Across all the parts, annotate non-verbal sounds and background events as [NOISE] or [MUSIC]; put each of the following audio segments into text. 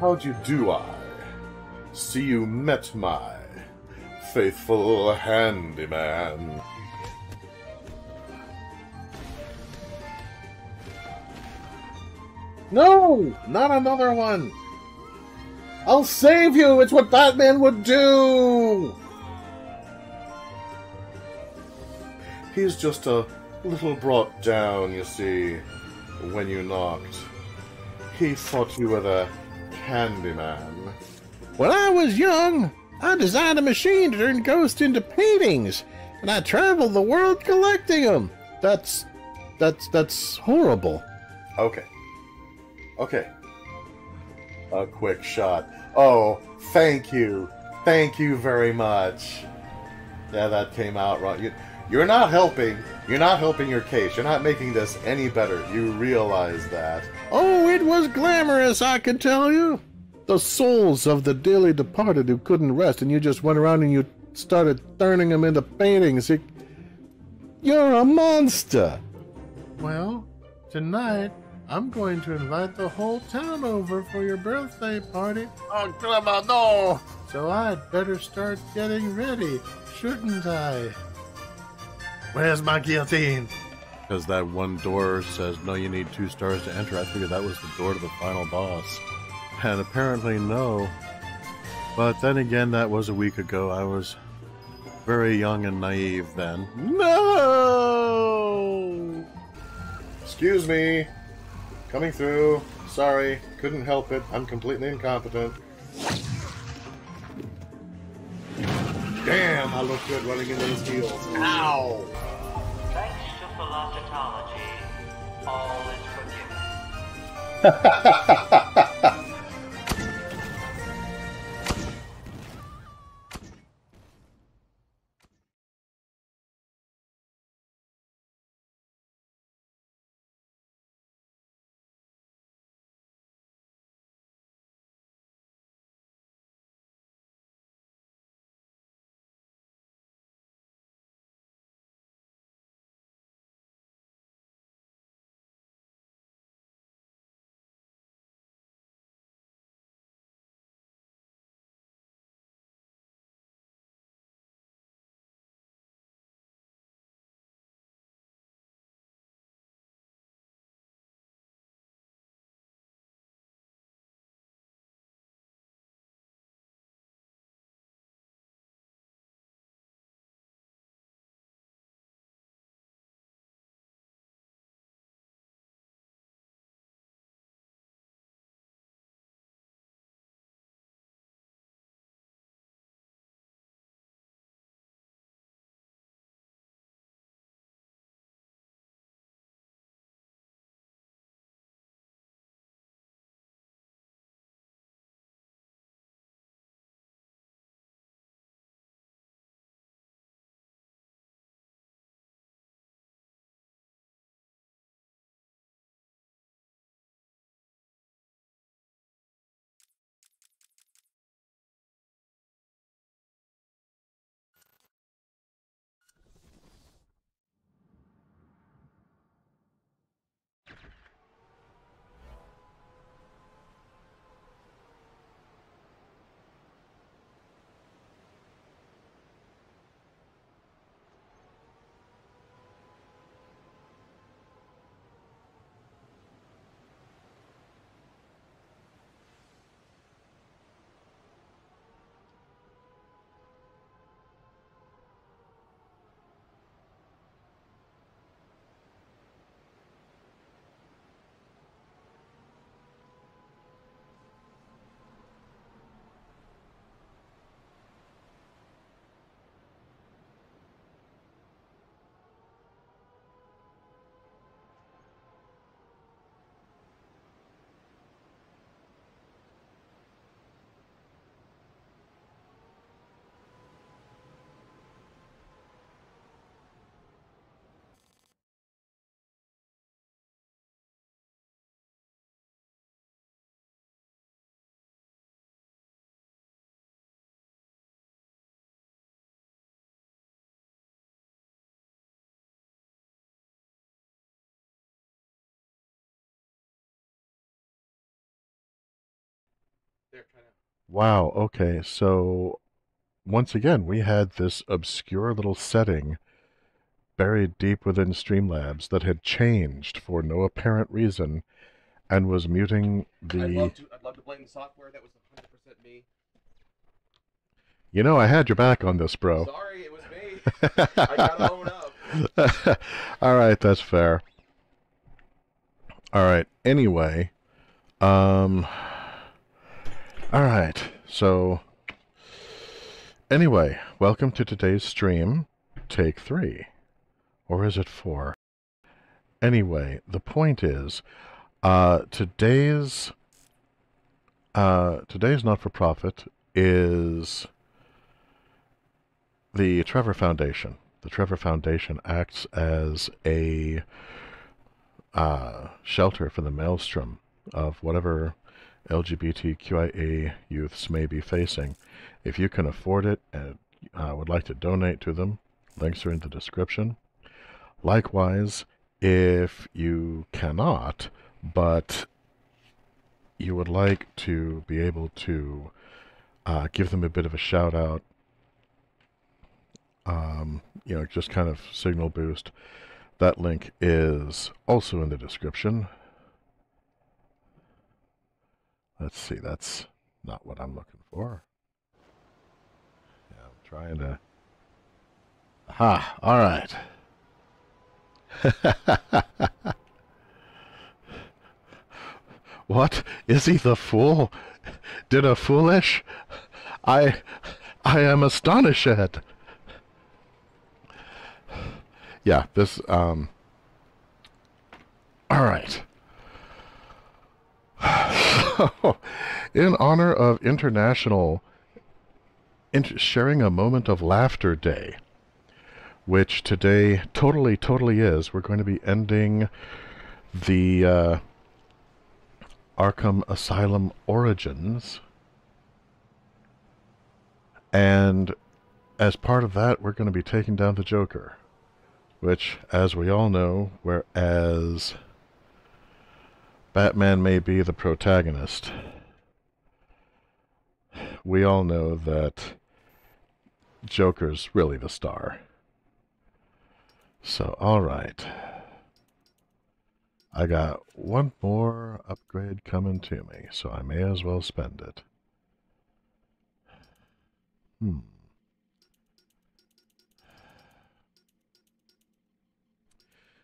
How'd you do, I? See you met my faithful handyman. No! Not another one! I'll save you! It's what Batman would do! He's just a little brought down, you see, when you knocked. He thought you were the Candyman. When I was young, I designed a machine to turn ghosts into paintings, and I traveled the world collecting them. That's that's that's horrible. Okay. Okay. A quick shot. Oh, thank you. Thank you very much. Yeah, that came out right. You, you're not helping. You're not helping your case. You're not making this any better. You realize that. Oh, it was glamorous, I can tell you. The souls of the dearly departed who couldn't rest, and you just went around and you started turning them into paintings. It, you're a monster. Well, tonight I'm going to invite the whole town over for your birthday party. Oh, Grandma, no! So I'd better start getting ready, shouldn't I? Where's my guillotine? Because that one door says, no, you need two stars to enter. I figured that was the door to the final boss. And apparently, no. But then again, that was a week ago. I was very young and naive then. No! Excuse me. Coming through. Sorry. Couldn't help it. I'm completely incompetent. Damn, I look good running into those heels. Ow! Thanks to philosophy, all is forgiven. [LAUGHS] Wow, okay, so once again, we had this obscure little setting buried deep within Streamlabs that had changed for no apparent reason and was muting I'd the. love to. I'd love to blame the software. That was 100 percent me. You know, I had your back on this, bro. Sorry, it was me. [LAUGHS] I gotta own up. [LAUGHS] All right, that's fair. All right. Anyway, um All right. So anyway, welcome to today's stream, take 3. Or is it 4? Anyway, the point is uh today's uh today's not-for-profit is the Trevor Foundation. The Trevor Foundation acts as a uh, shelter for the maelstrom of whatever LGBTQIA youths may be facing. If you can afford it and uh, would like to donate to them, links are in the description. Likewise, if you cannot, but you would like to be able to uh, give them a bit of a shout out um, you know, just kind of signal boost. That link is also in the description. Let's see, that's not what I'm looking for. Yeah, I'm trying to. Aha, all right. [LAUGHS] what? Is he the fool? Did a foolish? I. I am astonished yeah, this, um, all right. [SIGHS] [LAUGHS] In honor of International Inter- Sharing a Moment of Laughter Day, which today totally, totally is, we're going to be ending the uh, Arkham Asylum Origins. And as part of that, we're going to be taking down the Joker which, as we all know, whereas Batman may be the protagonist, we all know that Joker's really the star. So, alright. I got one more upgrade coming to me, so I may as well spend it. Hmm.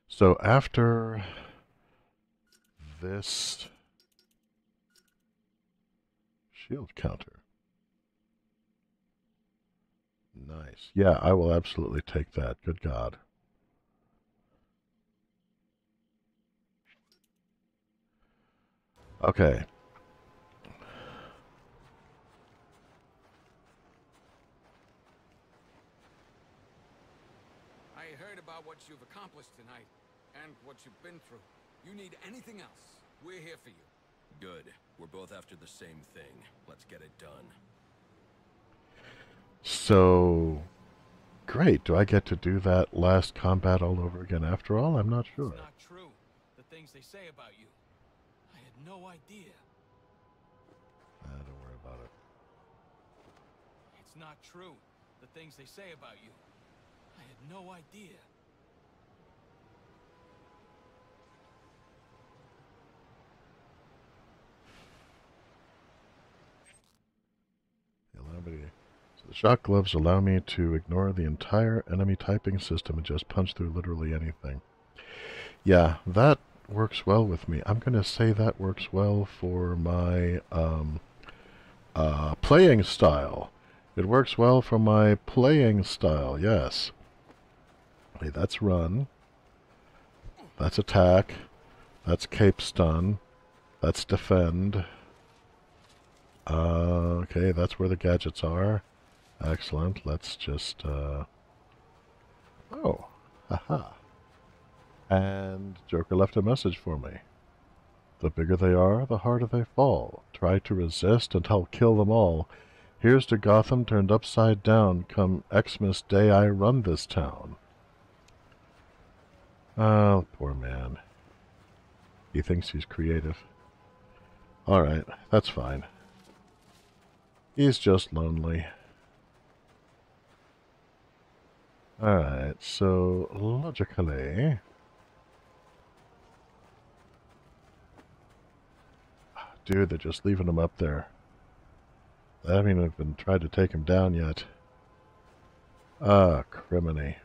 So after this shield counter. Nice. Yeah, I will absolutely take that. Good God. Okay. I heard about what you've accomplished tonight, and what you've been through. You need anything else, we're here for you. Good. We're both after the same thing. Let's get it done. So, great. Do I get to do that last combat all over again after all? I'm not sure. It's not true. The things they say about you. I had no idea. Ah, don't worry about it. It's not true. The things they say about you. I had no idea. So the shock gloves allow me to ignore the entire enemy typing system and just punch through literally anything. Yeah, that works well with me. I'm going to say that works well for my um, uh, playing style. It works well for my playing style, yes. Okay, that's run. That's attack. That's cape stun. That's defend. Uh, okay, that's where the gadgets are. Excellent. Let's just, uh... Oh. Haha. And Joker left a message for me. The bigger they are, the harder they fall. Try to resist and I'll kill them all. Here's to Gotham turned upside down come Xmas Day I run this town. Oh, poor man. He thinks he's creative. Alright, that's fine. He's just lonely. Alright, so logically. Dude, they're just leaving him up there. They haven't even tried to take him down yet. Ah, criminy.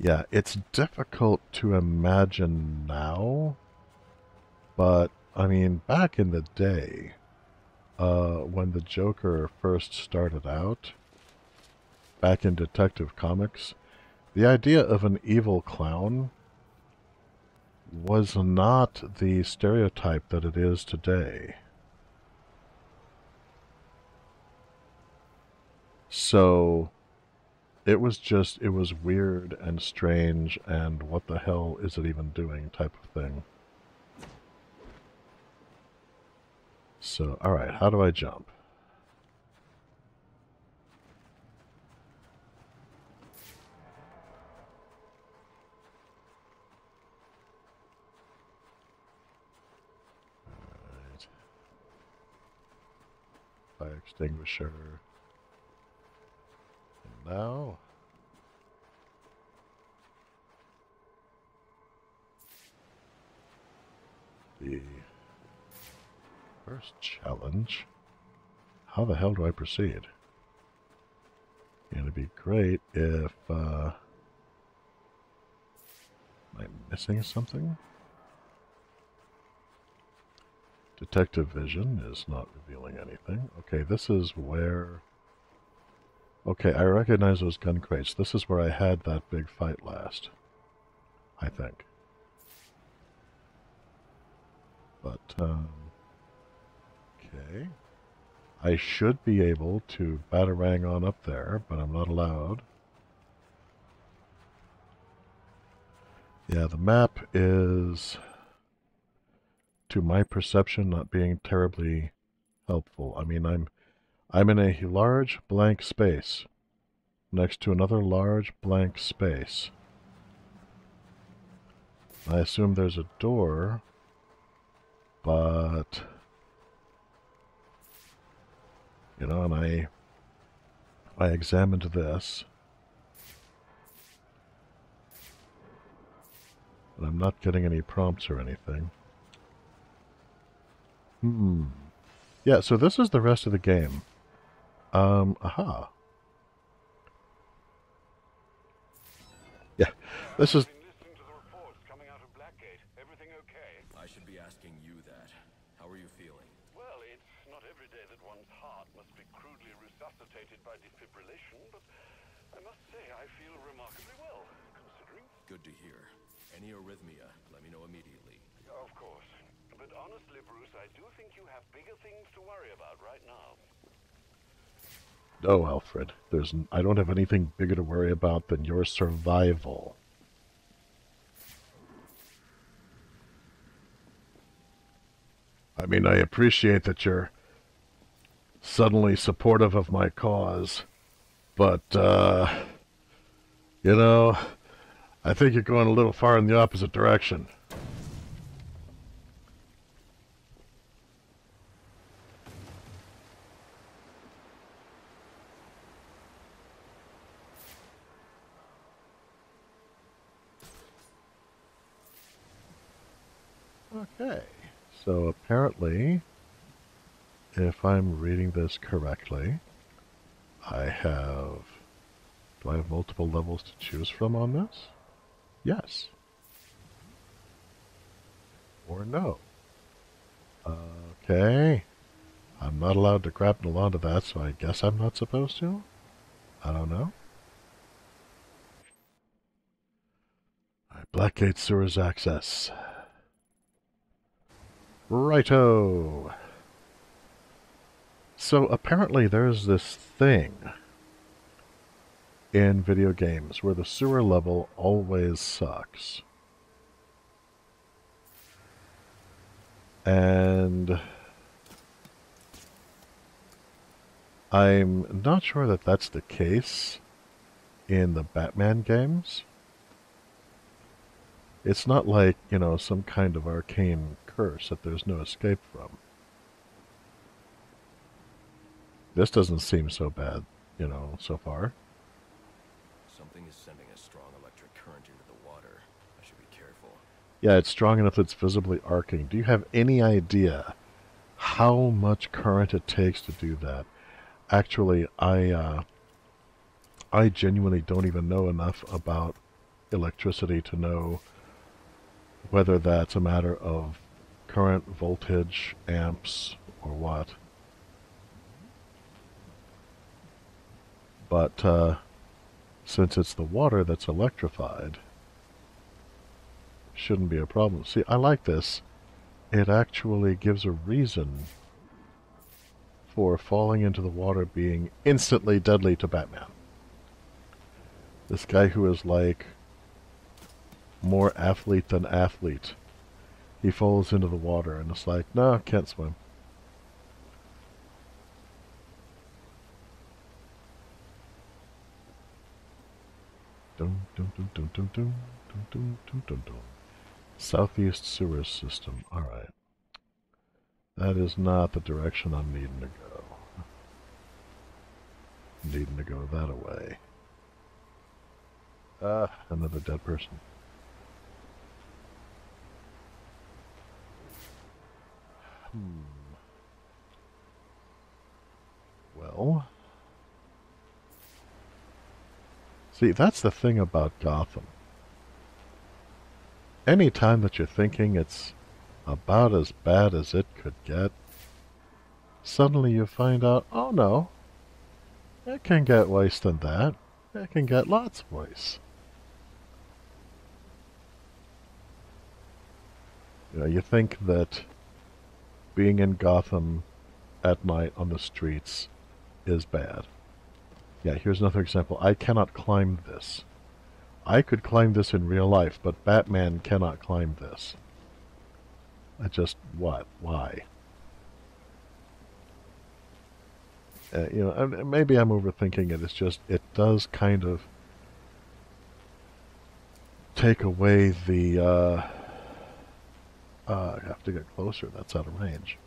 Yeah, it's difficult to imagine now, but I mean, back in the day, uh, when the Joker first started out, back in Detective Comics, the idea of an evil clown was not the stereotype that it is today. So it was just, it was weird and strange and what the hell is it even doing type of thing. So, alright, how do I jump? Alright. Fire extinguisher. And now... The First challenge. How the hell do I proceed? It'd be great if, uh... Am I missing something? Detective vision is not revealing anything. Okay, this is where... Okay, I recognize those gun crates. This is where I had that big fight last. I think. But, um... Okay. I should be able to batarang on up there, but I'm not allowed. Yeah, the map is, to my perception, not being terribly helpful. I mean, I'm, I'm in a large blank space next to another large blank space. I assume there's a door, but you know, and I I examined this. And I'm not getting any prompts or anything. Hmm. Yeah, so this is the rest of the game. Um, aha. Yeah, this is I should be asking you that. How are you feeling? Well, it's not every day that one's heart must be crudely resuscitated by defibrillation, but I must say I feel remarkably well, considering. Good to hear. Any arrhythmia, let me know immediately. Of course. But honestly, Bruce, I do think you have bigger things to worry about right now. No, Alfred. There's n- I don't have anything bigger to worry about than your survival. I mean, I appreciate that you're suddenly supportive of my cause, but uh you know, I think you're going a little far in the opposite direction. Okay, so apparently, if I'm reading this correctly, I have. Do I have multiple levels to choose from on this? Yes. Or no. Okay. I'm not allowed to grapple onto that, so I guess I'm not supposed to? I don't know. Alright, Blackgate Sewers access. Righto. So apparently there's this thing in video games where the sewer level always sucks. And I'm not sure that that's the case in the Batman games. It's not like, you know, some kind of arcane curse that there's no escape from. This doesn't seem so bad, you know, so far. Something is sending a strong electric current into the water. I should be careful. Yeah, it's strong enough that it's visibly arcing. Do you have any idea how much current it takes to do that? Actually, I uh, I genuinely don't even know enough about electricity to know whether that's a matter of current, voltage, amps, or what. But uh, since it's the water that's electrified, shouldn't be a problem. See, I like this. It actually gives a reason for falling into the water being instantly deadly to Batman. This guy who is like more athlete than athlete. He falls into the water and it's like, no, can't swim. Dum, dum, dum, dum, dum, dum, dum, dum, dum, dum. Southeast sewer system. Alright. That is not the direction I'm needing to go. needing to go that away. Ah, another dead person. Hmm. Well. See, that's the thing about Gotham. Any time that you're thinking it's about as bad as it could get, suddenly you find out, oh no, it can get worse than that. It can get lots worse. You know, you think that being in Gotham at night on the streets is bad. Yeah, here's another example. I cannot climb this. I could climb this in real life, but Batman cannot climb this. I just, what? Why? Uh, you know, maybe I'm overthinking it. It's just, it does kind of take away the, uh, uh, I have to get closer. That's out of range.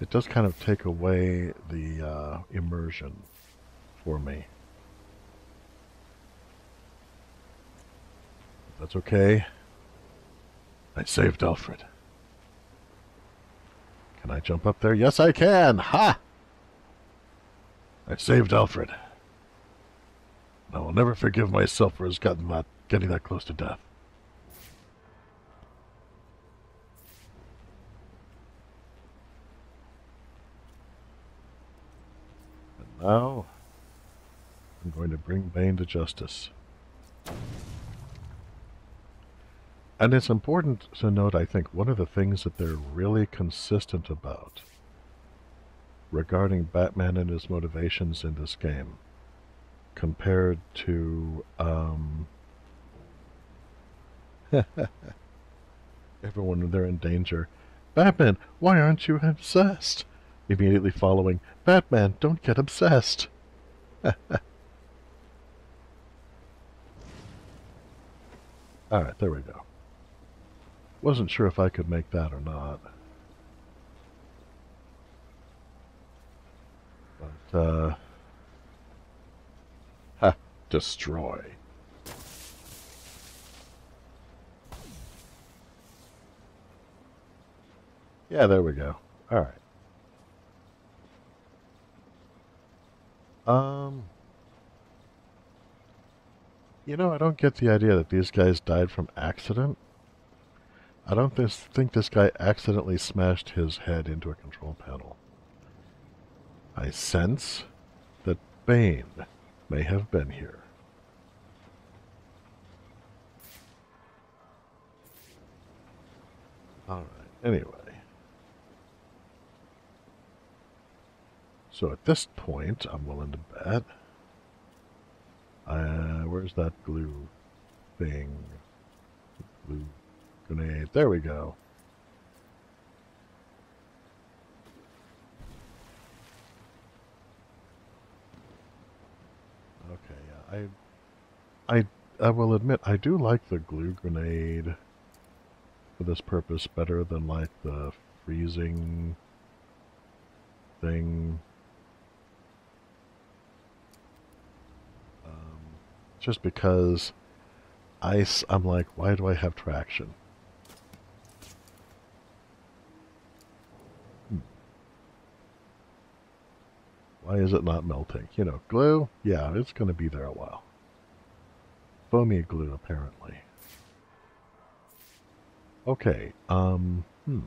It does kind of take away the uh, immersion for me. That's okay. I saved Alfred. Can I jump up there? Yes, I can! Ha! I saved Alfred. I will never forgive myself for his gotten that, getting that close to death. Now, I'm going to bring Bane to justice. And it's important to note, I think, one of the things that they're really consistent about regarding Batman and his motivations in this game compared to um, [LAUGHS] everyone they're in danger. Batman, why aren't you obsessed? Immediately following, Batman, don't get obsessed. [LAUGHS] Alright, there we go. Wasn't sure if I could make that or not. But, uh... Ha! Destroy. Yeah, there we go. Alright. Um... You know, I don't get the idea that these guys died from accident. I don't think this guy accidentally smashed his head into a control panel. I sense that Bane may have been here. Alright, anyway. So at this point, I'm willing to bet. Uh, where's that glue thing? Glue Grenade. There we go. Okay, yeah, I, I, I will admit I do like the glue grenade for this purpose better than like the freezing thing. Just because ice, I'm like, why do I have traction? Hmm. Why is it not melting? You know, glue? Yeah, it's going to be there a while. Foamy glue, apparently. Okay, um, hmm.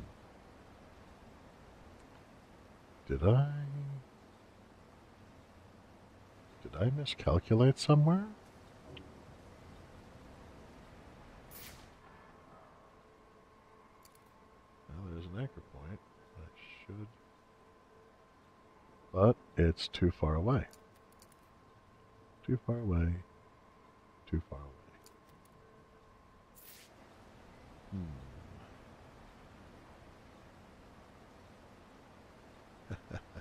Did I... Did I miscalculate somewhere? Well, there's an anchor point. I should... But it's too far away. Too far away. Too far away. Hmm. [LAUGHS]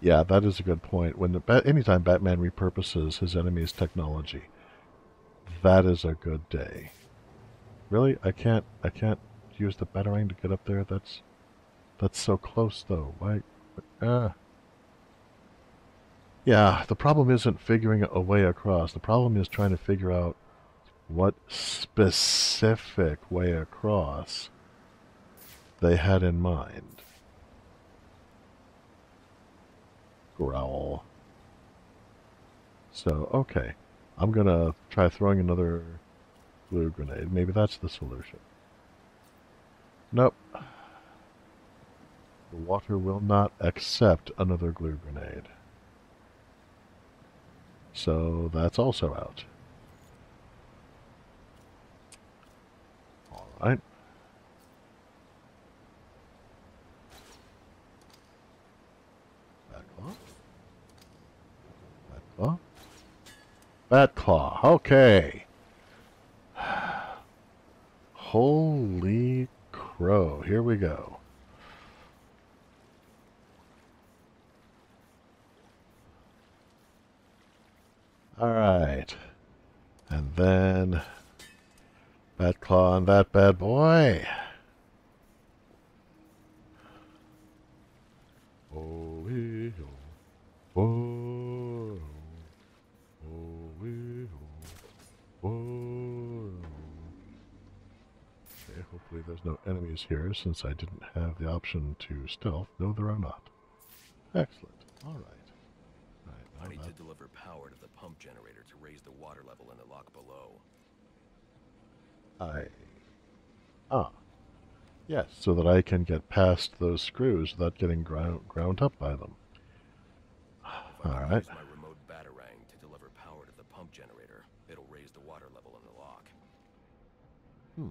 Yeah, that is a good point. When the anytime Batman repurposes his enemy's technology, that is a good day. Really, I can't. I can't use the batarang to get up there. That's that's so close, though. Why? Uh. Yeah, the problem isn't figuring a way across. The problem is trying to figure out what specific way across they had in mind. Growl. So, okay. I'm gonna try throwing another glue grenade. Maybe that's the solution. Nope. The water will not accept another glue grenade. So that's also out. Alright. Batclaw. Batclaw. Batclaw. Okay. [SIGHS] Holy crow. Here we go. Alright. And then that Batclaw on that bad boy. Oh, oh, oh, wee, oh, oh. Okay, hopefully there's no enemies here since I didn't have the option to stealth. No, there are not. Excellent. All right. All right I need that- to deliver power to the pump generator to raise the water level in the lock below. I. Ah. Yes, so that I can get past those screws without getting ground, ground up by them. All right. I All can right. use my remote batarang to deliver power to the pump generator, it'll raise the water level in the lock. Hmm.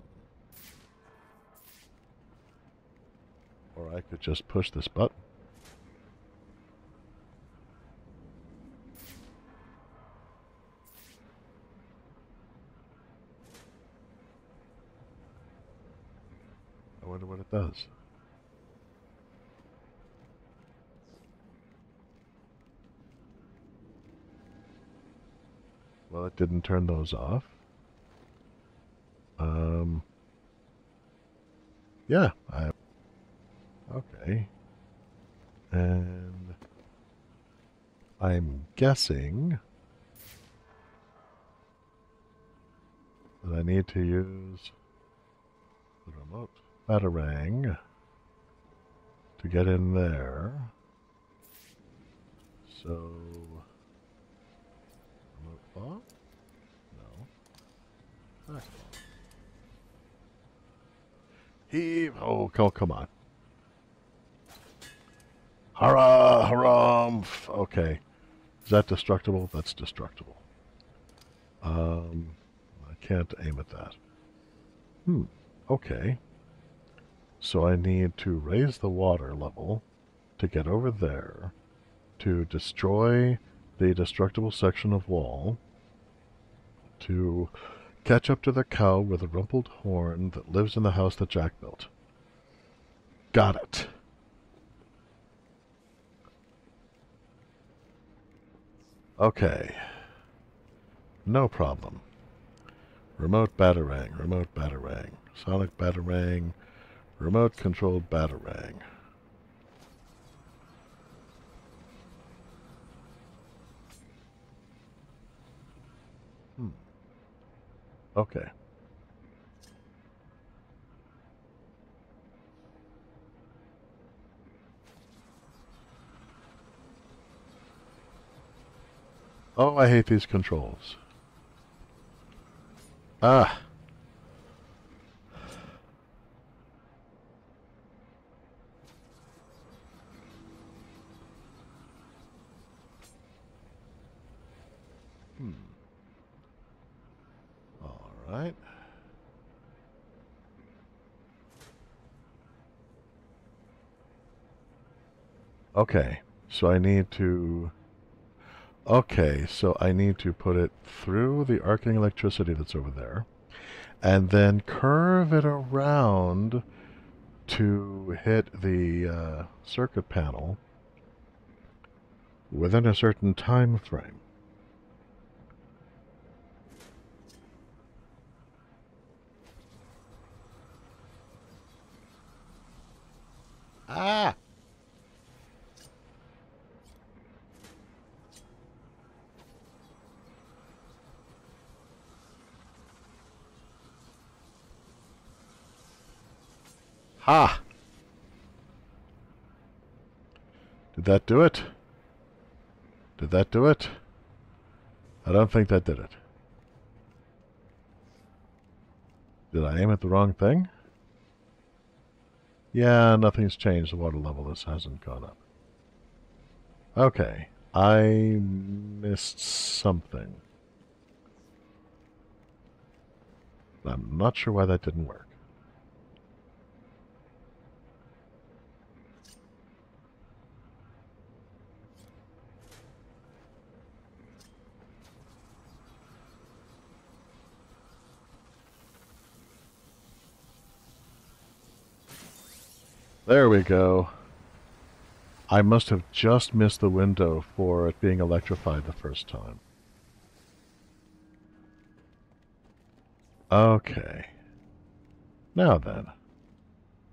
Or I could just push this button. I wonder what it does. Well, it didn't turn those off. Um. Yeah, I. Okay. And I'm guessing that I need to use the remote batarang to get in there. So, remote claw? No. Heave! Oh, come on. Hurrah! Harumph! Okay. Is that destructible? That's destructible. Um, I can't aim at that. Hmm. Okay. So I need to raise the water level to get over there to destroy the destructible section of wall to catch up to the cow with a rumpled horn that lives in the house that Jack built. Got it. Okay. No problem. Remote Batarang, Remote Batarang, Sonic Batarang, Remote Controlled Batarang. Hmm. Okay. Oh, I hate these controls. Ah. Hmm. All right. Okay, so I need to... Okay, so I need to put it through the arcing electricity that's over there, and then curve it around to hit the uh, circuit panel within a certain time frame. Ah! Ha! Did that do it? Did that do it? I don't think that did it. Did I aim at the wrong thing? Yeah, nothing's changed. The water level this hasn't gone up. Okay. I missed something. I'm not sure why that didn't work. There we go. I must have just missed the window for it being electrified the first time. Okay. Now then,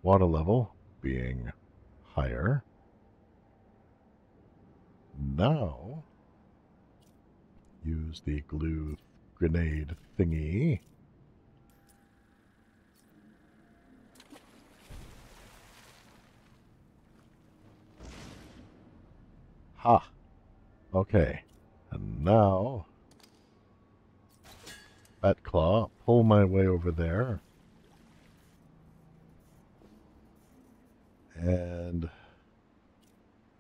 water level being higher. Now, use the glue grenade thingy. Ha! Okay. And now, Bat Claw, pull my way over there. And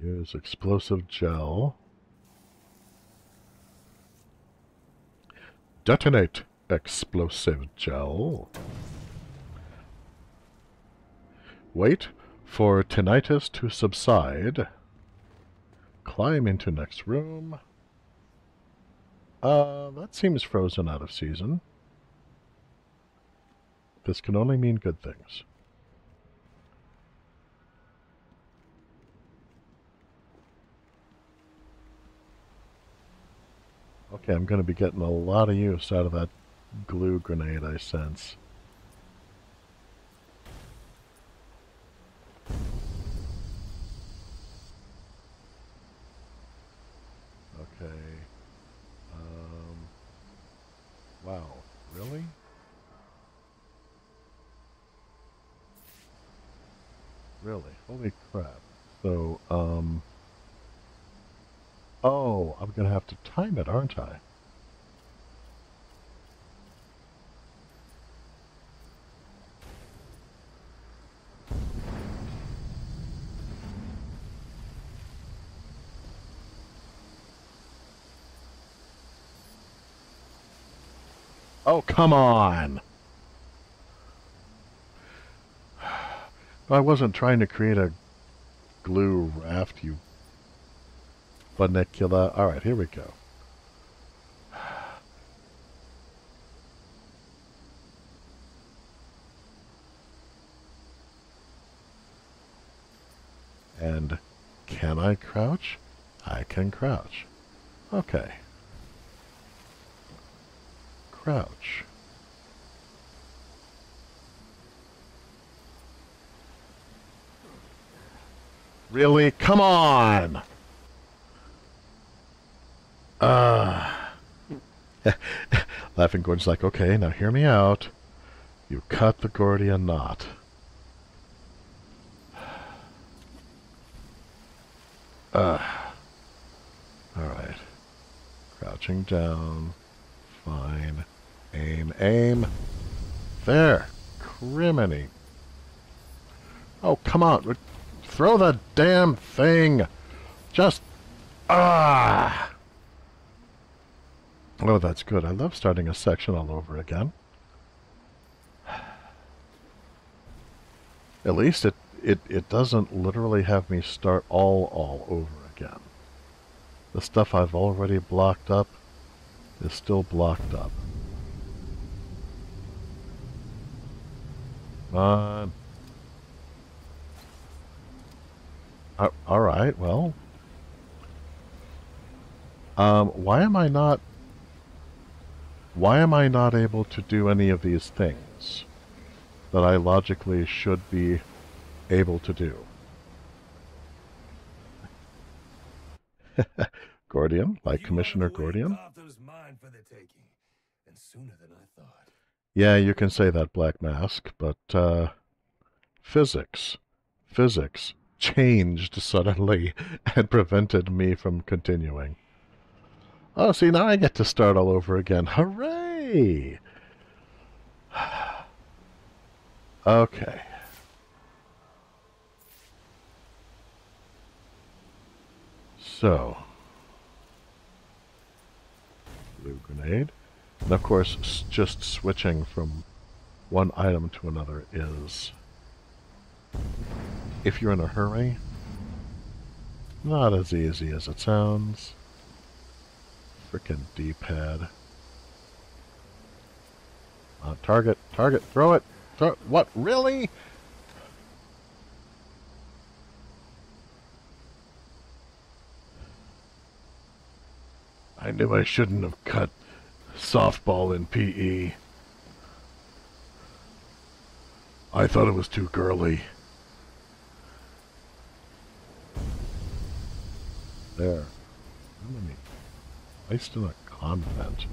use explosive gel. Detonate explosive gel. Wait for tinnitus to subside. Climb into next room. Uh, that seems frozen out of season. This can only mean good things. Okay, I'm going to be getting a lot of use out of that glue grenade, I sense. Okay. Um, wow, really? Really? Holy crap. So, um... Oh, I'm going to have to time it, aren't I? Oh, come on! I wasn't trying to create a glue raft, you funicula. Alright, here we go. And can I crouch? I can crouch. Okay. Crouch. Really? Come on! Uh, [LAUGHS] Laughing Gordon's like, okay, now hear me out. You cut the Gordian knot. [SIGHS] Uh, Alright. Crouching down. Fine. Aim, aim. There. Criminy. Oh, come on. Throw the damn thing. Just. Ah! Oh, that's good. I love starting a section all over again. At least it, it, it doesn't literally have me start all all over again. The stuff I've already blocked up is still blocked up. Come Uh, Alright, well. Um, why am I not... Why am I not able to do any of these things that I logically should be able to do? [LAUGHS] Gordian, like Commissioner Gordian? Yeah, you can say that, Black Mask, but, uh, physics, physics changed suddenly [LAUGHS] and prevented me from continuing. Oh, see, now I get to start all over again. Hooray! [SIGHS] okay. So, glue grenade. And of course, just switching from one item to another is, if you're in a hurry, not as easy as it sounds. Frickin' D-pad. Uh, target, target, throw it! Throw, what, really? I knew I shouldn't have cut softball in PE. I thought it was too girly. There. How many? Placed in a convent.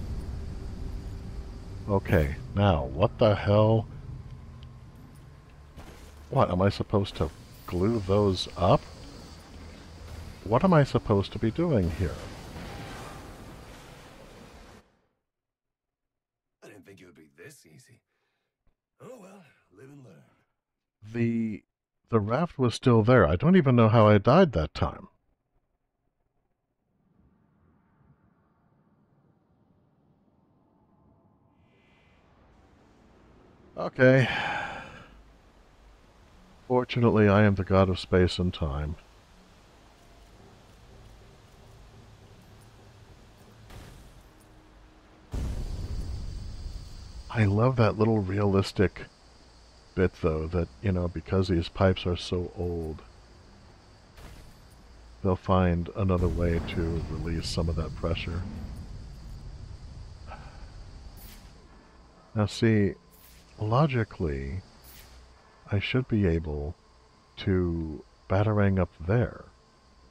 Okay, now, what the hell? What, am I supposed to glue those up? What am I supposed to be doing here? I didn't think it would be this easy. Oh well, live and learn. The the raft was still there. I don't even know how I died that time. Okay. Fortunately, I am the god of space and time. I love that little realistic bit, though, that, you know, because these pipes are so old, they'll find another way to release some of that pressure. Now, see, logically, I should be able to batarang up there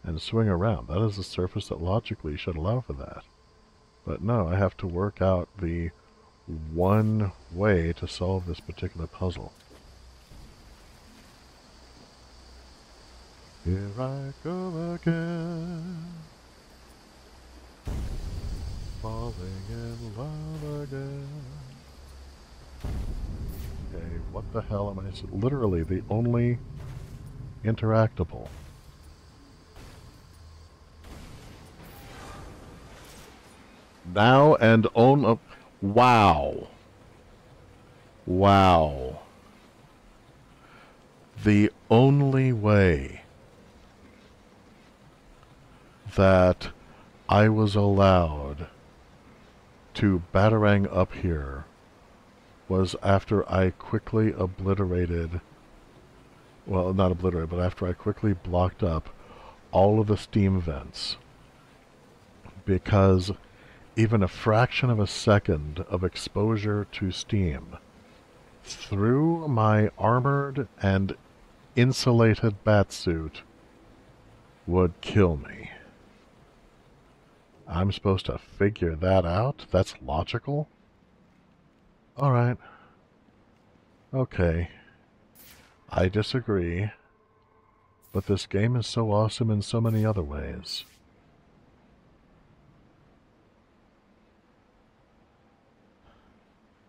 and swing around. That is a surface that logically should allow for that. But no, I have to work out the one way to solve this particular puzzle. Here I go again, falling in love again. Okay, what the hell am I? s- Literally the only interactable. Now and own up. Wow. Wow. The only way that I was allowed to batarang up here was after I quickly obliterated, well, not obliterated, but after I quickly blocked up all of the steam vents. Because even a fraction of a second of exposure to steam through my armored and insulated batsuit would kill me. I'm supposed to figure that out? That's logical? All right. Okay. I disagree. But this game is so awesome in so many other ways.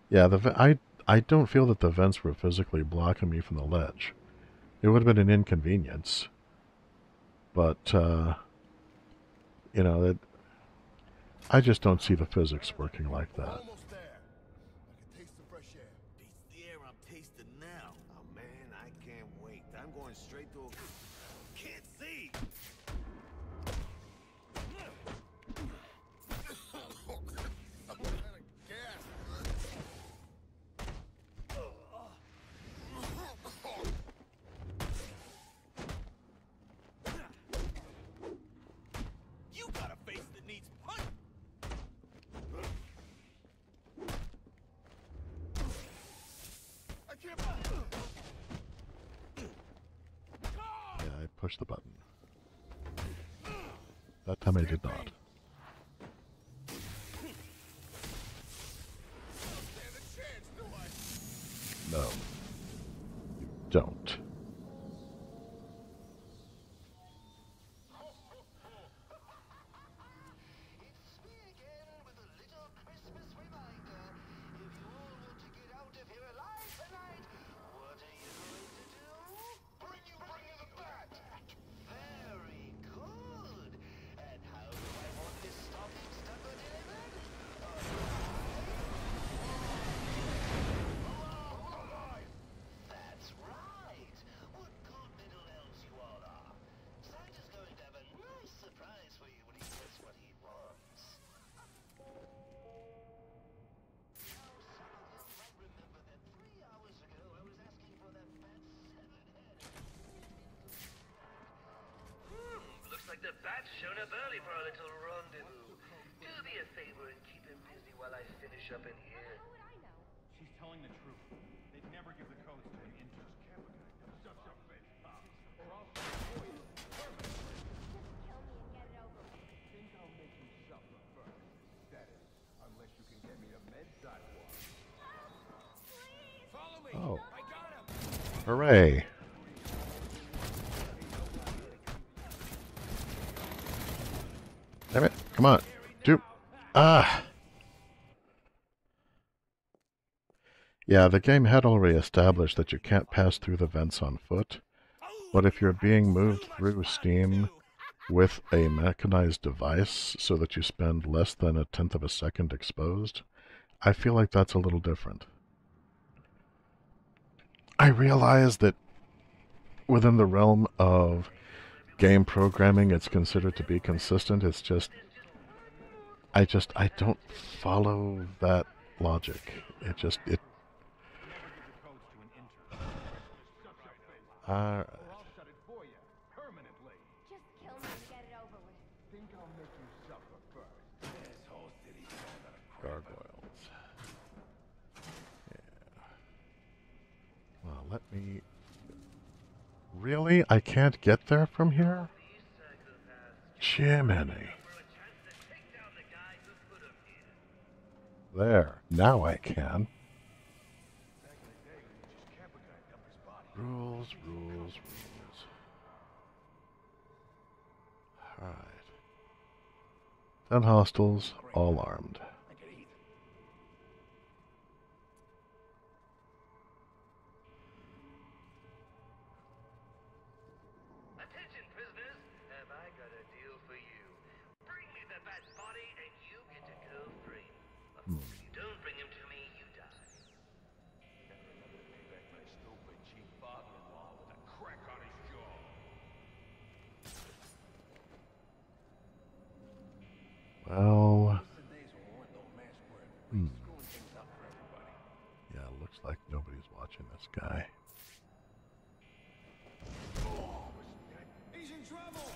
Yeah, the I I don't feel that the vents were physically blocking me from the ledge. It would have been an inconvenience. But uh you know, that I just don't see the physics working like that. The bat's shown up early for our little rendezvous. Do me a favor and keep him busy while I finish up in here. She's telling the truth. They'd never give the codes to an inter's camper guy. Shut your face, Pop. Or I'll destroy you permanently. Think I'll make you suffer first. That is, unless you can get me a med sidewalk. Follow me. Oh. I got him. Hooray! Damn it. Come on. Do. Ah! Yeah, the game had already established that you can't pass through the vents on foot. But if you're being moved through Steam with a mechanized device so that you spend less than a tenth of a second exposed, I feel like that's a little different. I realize that within the realm of game programming, it's considered to be consistent. It's just, I just, I don't follow that logic. It just, it. Alright. I'll shut it for you permanently. Just kill me and get it over with. Think I'll make you suffer first. This whole city's Gargoyles. Yeah. Well, let me. Really? I can't get there from here? Jiminy. There. Now I can. Rules, rules, rules. Alright. Ten hostiles, all armed. Guy. He's in trouble!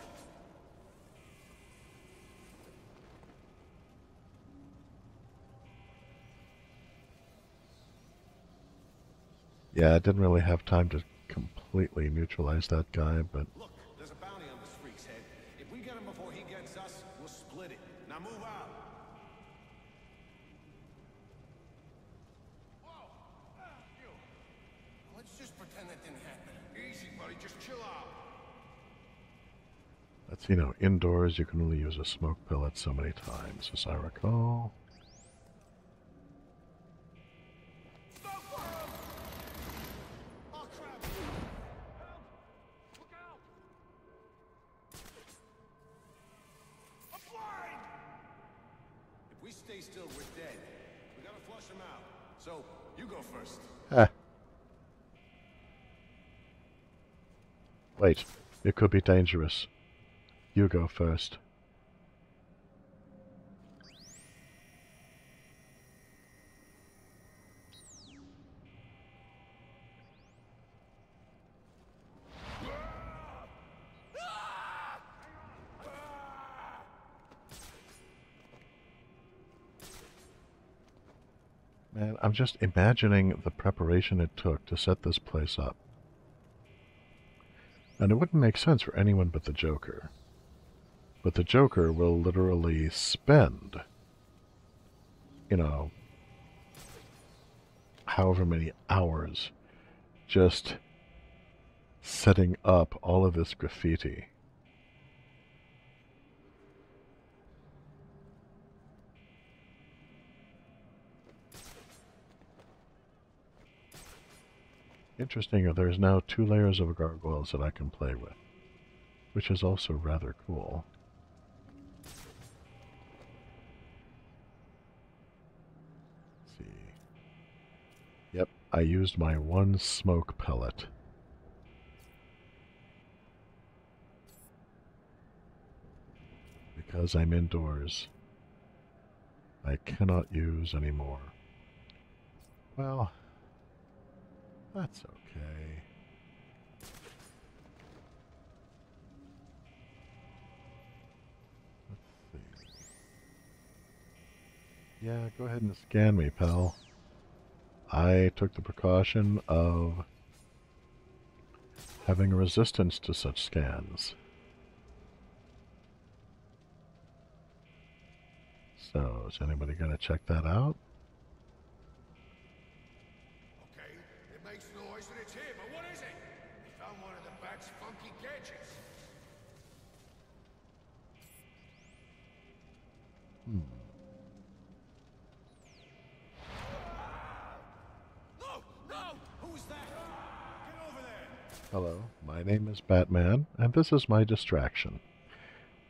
Yeah, I didn't really have time to completely neutralize that guy, but Look, You know, indoors you can only use a smoke pellet so many times, as I recall. Crap! Look out! I'm blind! If we stay still, we're dead. We gotta flush him out. So, you go first. Wait, it could be dangerous. You go first. Man, I'm just imagining the preparation it took to set this place up. And it wouldn't make sense for anyone but the Joker. But the Joker will literally spend, you know, however many hours just setting up all of this graffiti. Interesting, there's now two layers of gargoyles that I can play with, which is also rather cool. I used my one smoke pellet. Because I'm indoors, I cannot use any more. Well, that's okay. Yeah, go ahead and scan me, pal. I took the precaution of having a resistance to such scans. So, is anybody going to check that out? Okay, it makes noise and it's here, but what is it? We found one of the bat's funky gadgets. Hmm. No! No! Who's that? Get over there! Hello, my name is Batman, and this is my distraction.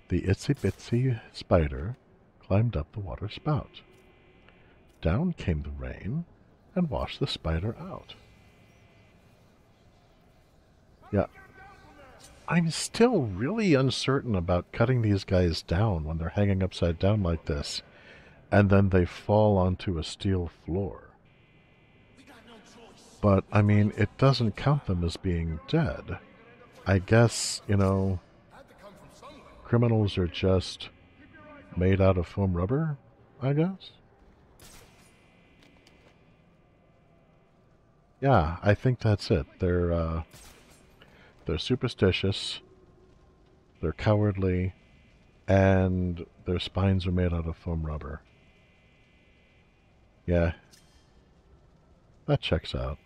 The itsy bitsy spider climbed up the water spout. Down came the rain and washed the spider out. Yeah. I'm still really uncertain about cutting these guys down when they're hanging upside down like this, and then they fall onto a steel floor. But, I mean, it doesn't count them as being dead. I guess, you know, criminals are just made out of foam rubber, I guess? Yeah, I think that's it. They're, uh, they're superstitious, they're cowardly, and their spines are made out of foam rubber. Yeah, that checks out.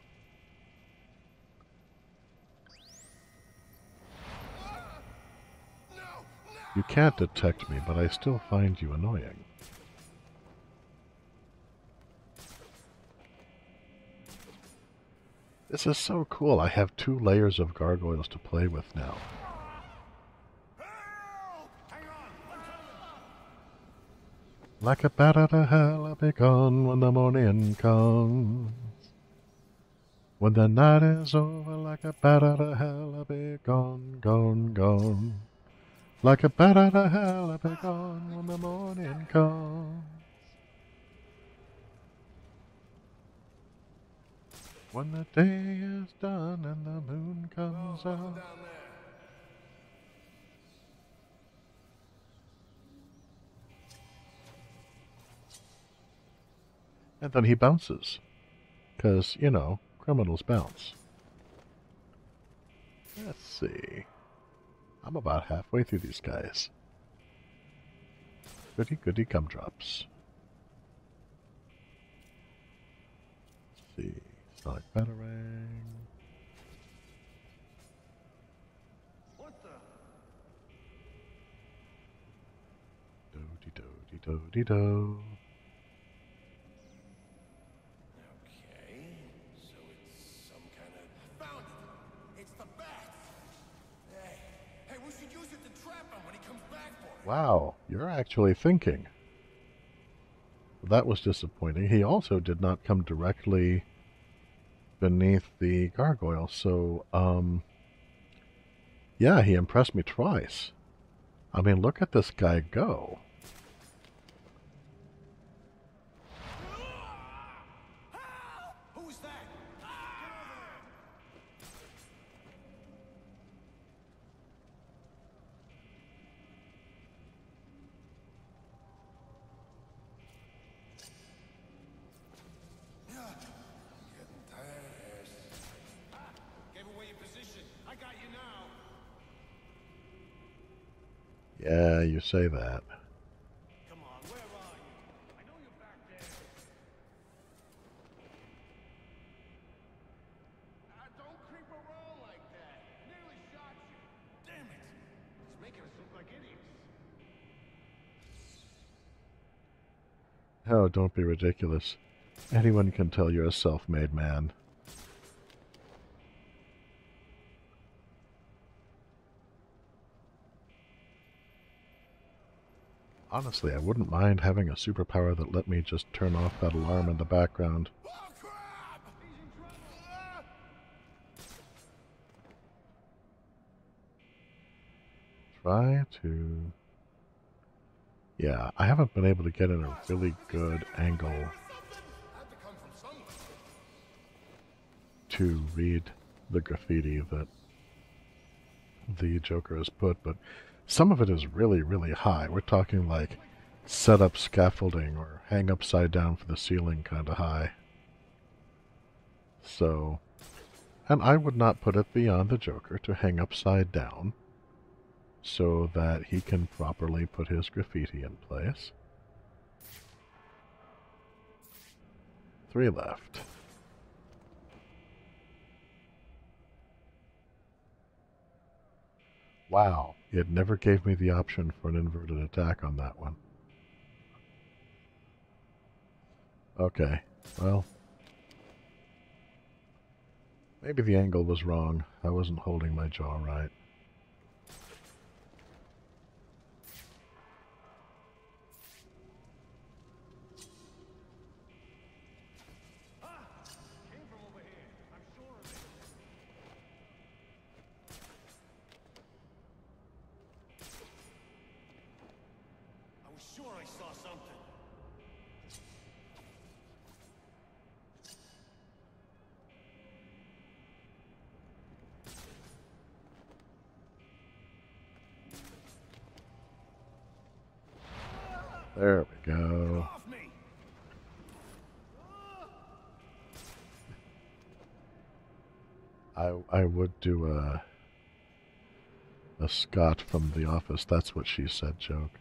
You can't detect me, but I still find you annoying. This is so cool. I have two layers of gargoyles to play with now. Like a bat out of hell, I'll be gone when the morning comes. When the night is over, like a bat out of hell, I'll be gone, gone, gone. Like a bat out of hell, I'll be gone when the morning comes. When the day is done and the moon comes oh, out. And then he bounces. Because, you know, criminals bounce. Let's see. I'm about halfway through these guys. Goody goody gumdrops. Let's see. Sonic Batarang. Do do do do do. Wow, you're actually thinking. That was disappointing. He also did not come directly beneath the gargoyle, so, um. Yeah, he impressed me twice. I mean, look at this guy go. Like idiots. Oh, don't be ridiculous. Anyone can tell you're a self-made man. Honestly, I wouldn't mind having a superpower that let me just turn off that alarm in the background. Try to... Yeah, I haven't been able to get in a really good angle to read the graffiti that the Joker has put, but some of it is really, really high. We're talking like set up scaffolding or hang upside down for the ceiling kind of high. So, and I would not put it beyond the Joker to hang upside down so that he can properly put his graffiti in place. Three left. Wow, it never gave me the option for an inverted attack on that one. Okay, well. Maybe the angle was wrong. I wasn't holding my jaw right. Would do a a Scott from The Office. That's what she said joke.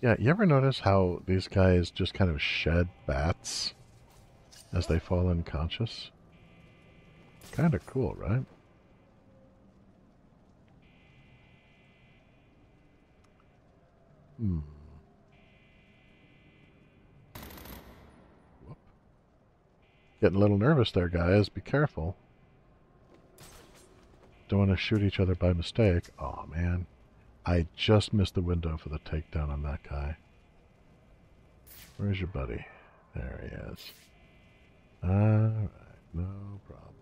Yeah, you ever notice how these guys just kind of shed bats as they fall unconscious? Kind of cool, right? Hmm. Getting a little nervous there, guys. Be careful. Don't want to shoot each other by mistake. oh, man. I just missed the window for the takedown on that guy. Where's your buddy? There he is. Alright, no problem.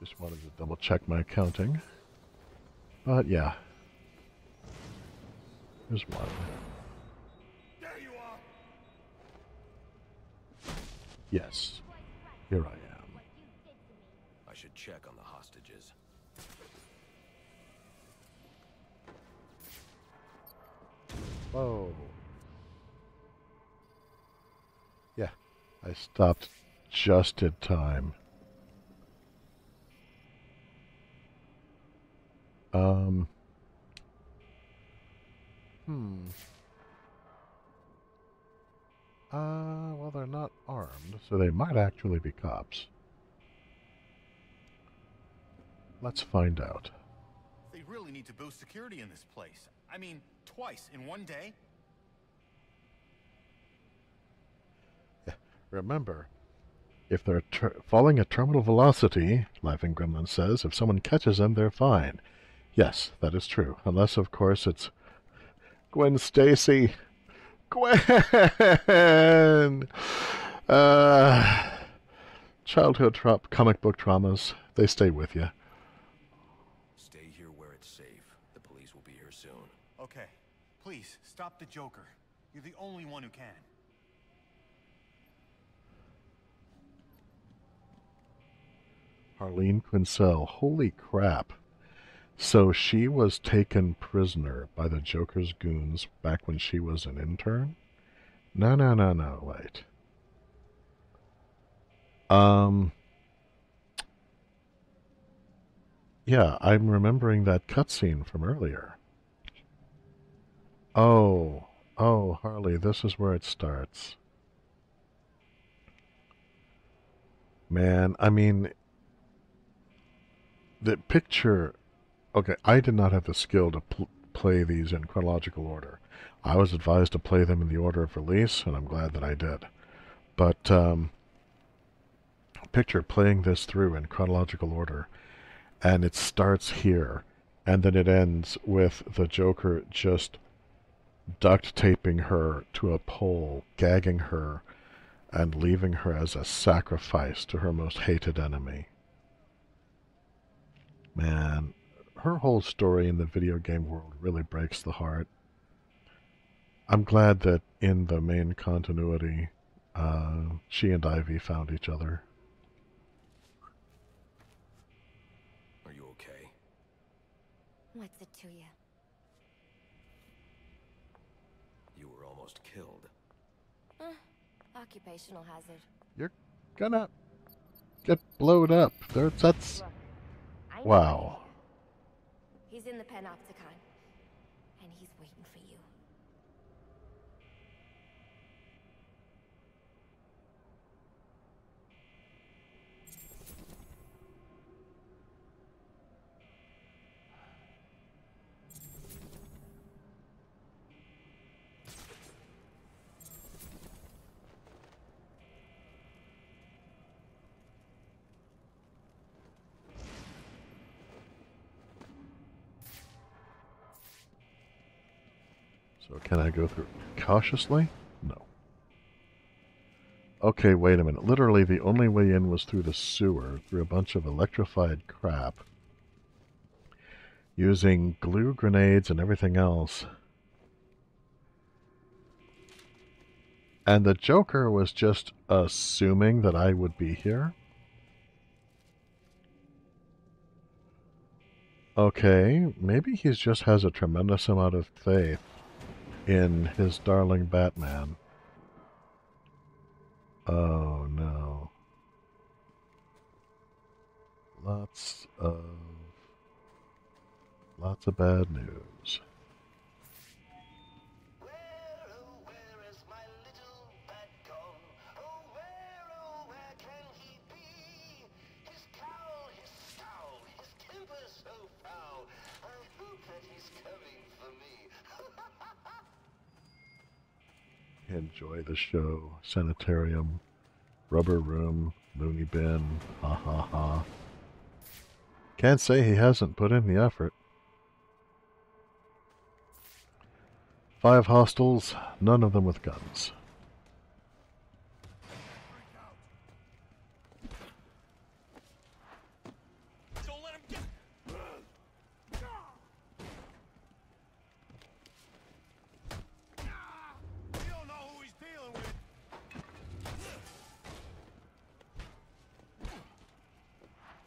Just wanted to double check my counting. But yeah. There's one. There you are! Yes. Here I am. I should check on the hostages. Whoa. Yeah. I stopped just in time. Um. Hmm. Uh, well, they're not armed, so they might actually be cops. Let's find out. They really need to boost security in this place. I mean, twice in one day? Remember, if they're falling at terminal velocity, Laughing Gremlin says, if someone catches them, they're fine. Yes, that is true. Unless, of course, it's Gwen Stacy. Gwen! Uh, childhood tra- comic book traumas, they stay with you. Stay here where it's safe. The police will be here soon. Okay. Please, stop the Joker. You're the only one who can. Harleen Quinzel. Holy crap. So she was taken prisoner by the Joker's goons back when she was an intern? No, no, no, no, wait. Um. Yeah, I'm remembering that cutscene from earlier. Oh, oh, Harley, this is where it starts. Man, I mean, the picture okay i did not have the skill to pl- play these in chronological order. I was advised to play them in the order of release and i'm glad that i did. But um, picture playing this through in chronological order and it starts here and then it ends with the joker just duct taping her to a pole gagging her and leaving her as a sacrifice to her most hated enemy. Man, her whole story in the video game world really breaks the heart. I'm glad that in the main continuity, uh, she and Ivy found each other. Are you okay? What's it to you? You were almost killed. Eh, occupational hazard. You're gonna get blown up. There, that's wow. In the Panopticon, and he's waiting for you. So can I go through cautiously? No. Okay, wait a minute. Literally, the only way in was through the sewer, through a bunch of electrified crap, using glue grenades and everything else. And the Joker was just assuming that I would be here? Okay, maybe he just has a tremendous amount of faith in his darling Batman. Oh no. Lots of lots of bad news. Enjoy the show. Sanitarium, rubber room, loony bin, ha ha ha. Can't say he hasn't put in the effort. Five hostels, none of them with guns. Don't let him get. You don't know who he's dealing with.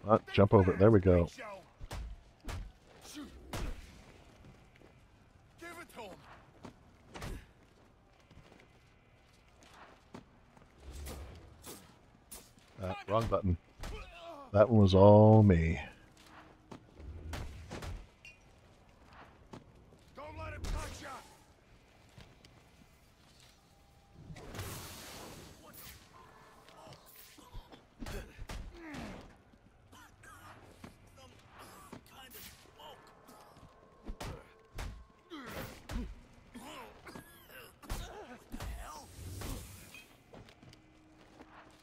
Ah, jump over. There we go. Him. Wrong button. That one was all me. Don't let him touch you!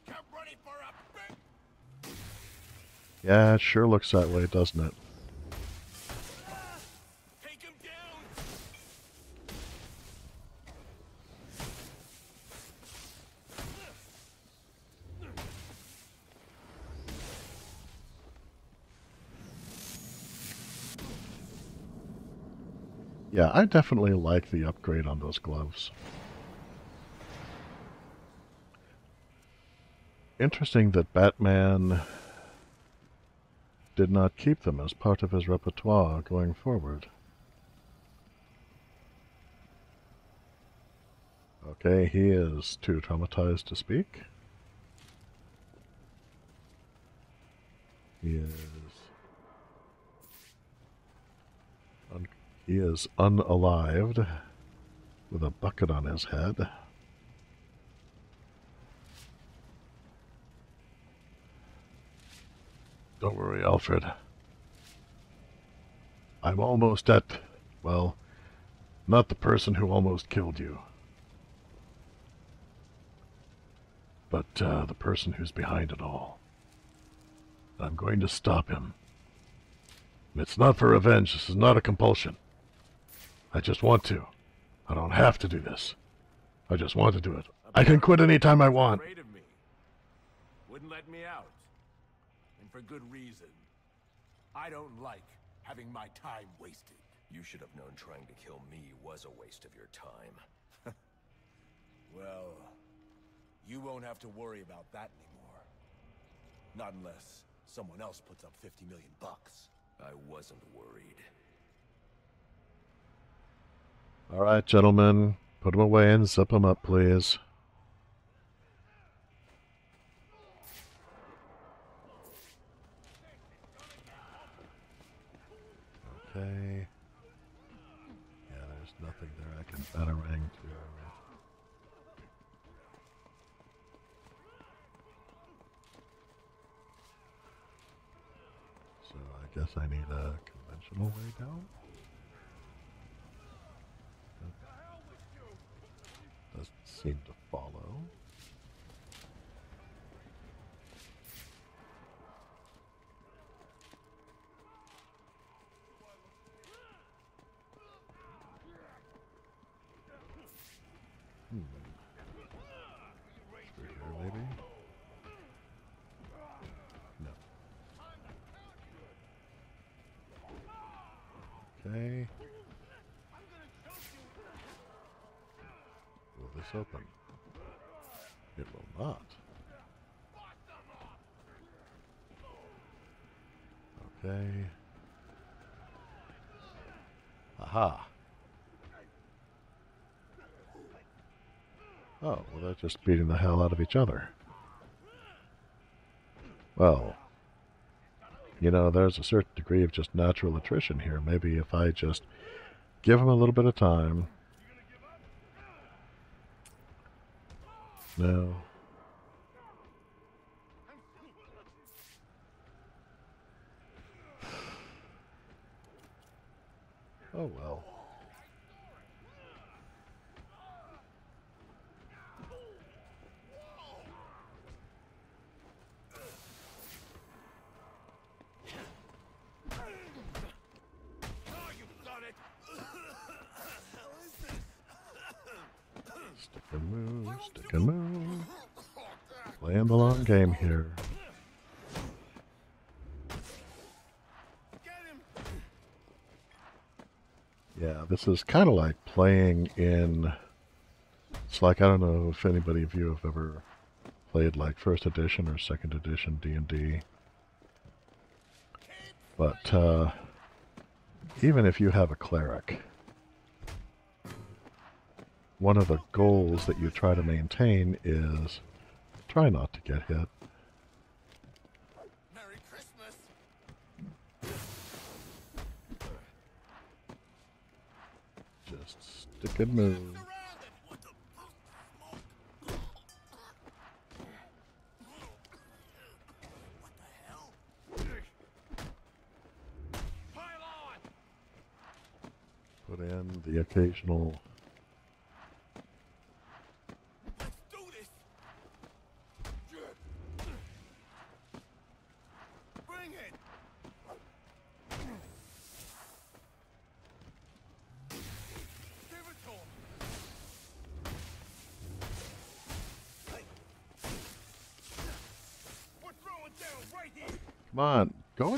Get ready for a big Yeah, it sure looks that way, doesn't it? Take him down! Yeah, I definitely like the upgrade on those gloves. Interesting that Batman did not keep them as part of his repertoire going forward. Okay, he is too traumatized to speak. He is he is unalived with a bucket on his head. Don't worry, Alfred. I'm almost at, well, not the person who almost killed you, but uh, the person who's behind it all. I'm going to stop him. It's not for revenge. This is not a compulsion. I just want to. I don't have to do this. I just want to do it. I can quit any time I want. Wouldn't let me out. And for good reason. I don't like having my time wasted. You should have known trying to kill me was a waste of your time. [LAUGHS] Well, you won't have to worry about that anymore. Not unless someone else puts up 50 million bucks. I wasn't worried. All right, gentlemen, put them away and zip them up, please. Okay. Yeah, there's nothing there I can batarang to. So I guess I need a conventional way down. Doesn't seem to follow. Hmm. Through here, maybe? No. Okay. Will this open? It will not. Okay. Aha. Oh, well, they're just beating the hell out of each other. Well, you know, there's a certain degree of just natural attrition here. Maybe if I just give him a little bit of time. No. Oh well. Oh, you got it! Stick and move, stick and move. Playing the long game here. Yeah, this is kind of like playing in. It's like I don't know if anybody of you have ever played like first edition or second edition D and D, but uh, even if you have a cleric, one of the goals that you try to maintain is try not to get hit. Just stick and move. Put in the occasional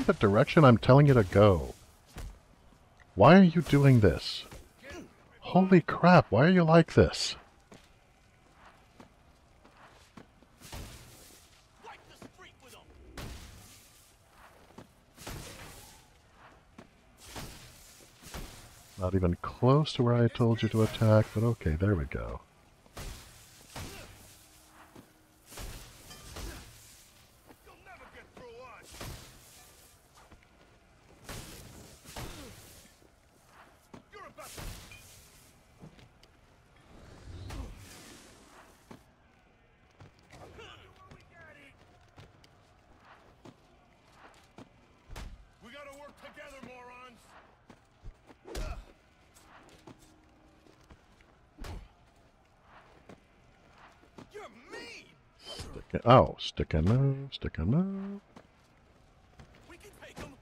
the direction I'm telling you to go. Why are you doing this? Holy crap, why are you like this? Not even close to where I told you to attack, but okay, there we go. We gotta work together, morons! You're mean! Stick it, oh, stick and move, stick and move. We can take him!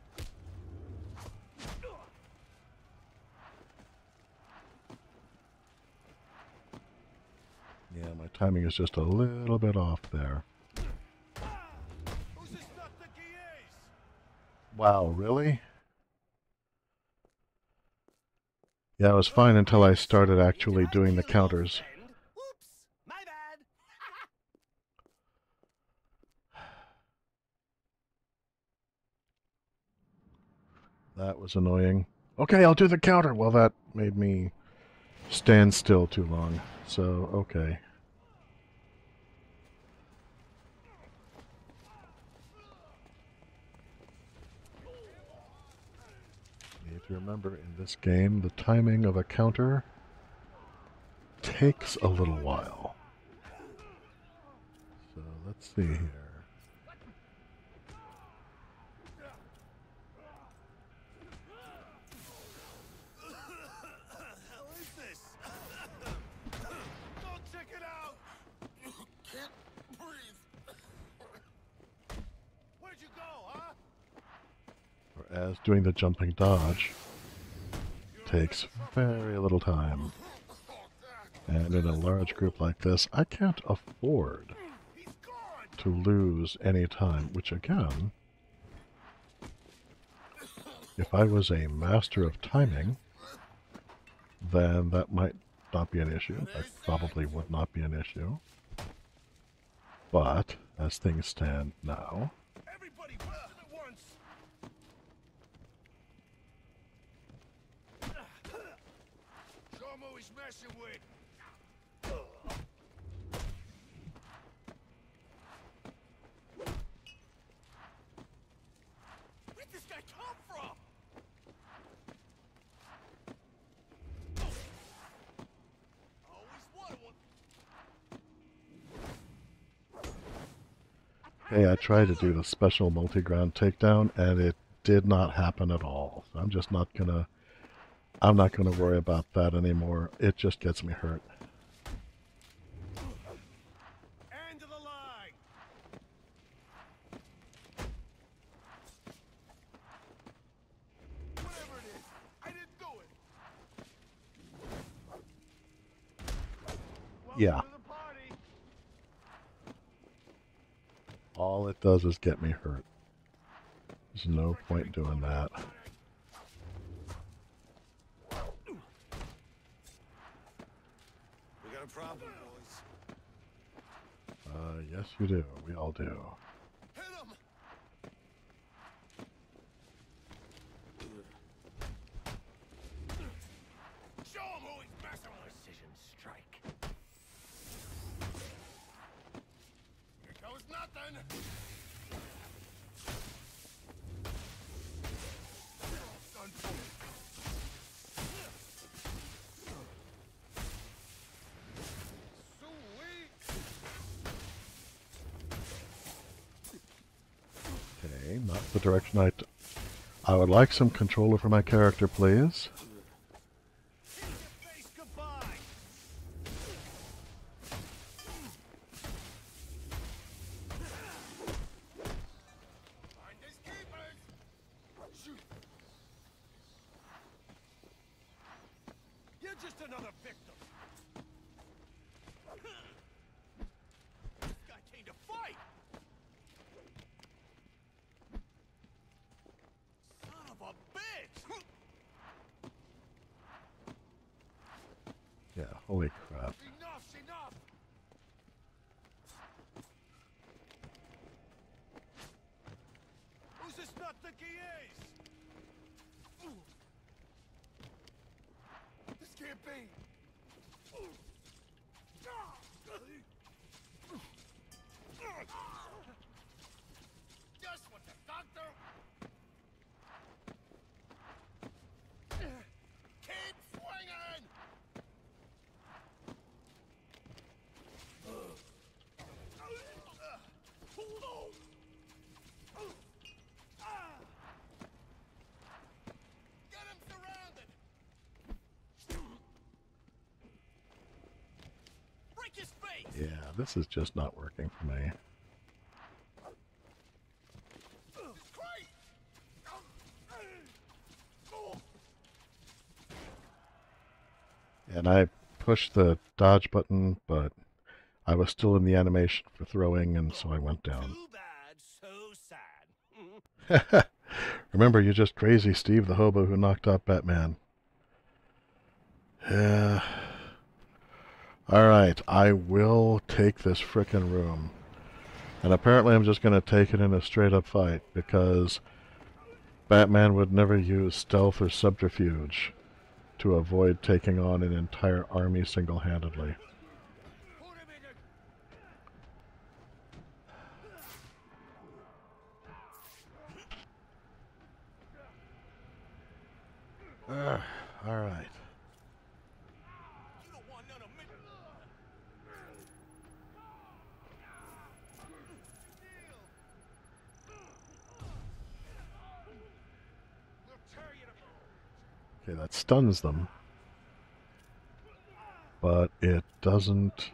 Yeah, my timing is just a little bit off there. Who's this nut think he is? Wow, really? Yeah, it was fine until I started actually doing the counters. That was annoying. Okay, I'll do the counter. Well, that made me stand still too long. So, okay. Need to remember in this game, the timing of a counter takes a little while. So let's see here. hell is this? Don't check it out! Can't breathe. Where'd you go, huh? Whereas doing the jumping dodge takes very little time. And in a large group like this, I can't afford to lose any time, which again, if I was a master of timing, then that might not be an issue. That probably would not be an issue. But, as things stand now, Everybody burst at once! Show him with! Where'd this guy come from? Always one. Hey, I tried to do the special multi-ground takedown, and it did not happen at all. I'm just not gonna, I'm not gonna worry about that anymore. It just gets me hurt. End of the line! Whatever it is, I didn't do it! Yeah. All it does is get me hurt. There's no point doing that. We got a problem, boys. Uh, yes, you do. We all do. Strike. Here goes nothing! Gun Okay, not the direction I. I would like some controller for my character, please. You're just another victim. This guy came to fight. Son of a bitch. Yeah, holy crap. Enough's enough. Who's this nut think he is? This can't be. Just what the doctor. Keep swinging. Get him surrounded. Break his face. Yeah, this is just not working for me. And I pushed the dodge button, but I was still in the animation for throwing, and so I went down. [LAUGHS] Remember, you're just crazy Steve the hobo who knocked out Batman. Yeah. Alright, I will take this frickin' room. And apparently I'm just going to take it in a straight up fight, because Batman would never use stealth or subterfuge to avoid taking on an entire army single-handedly. Uh, all right. Okay, that stuns them. But it doesn't...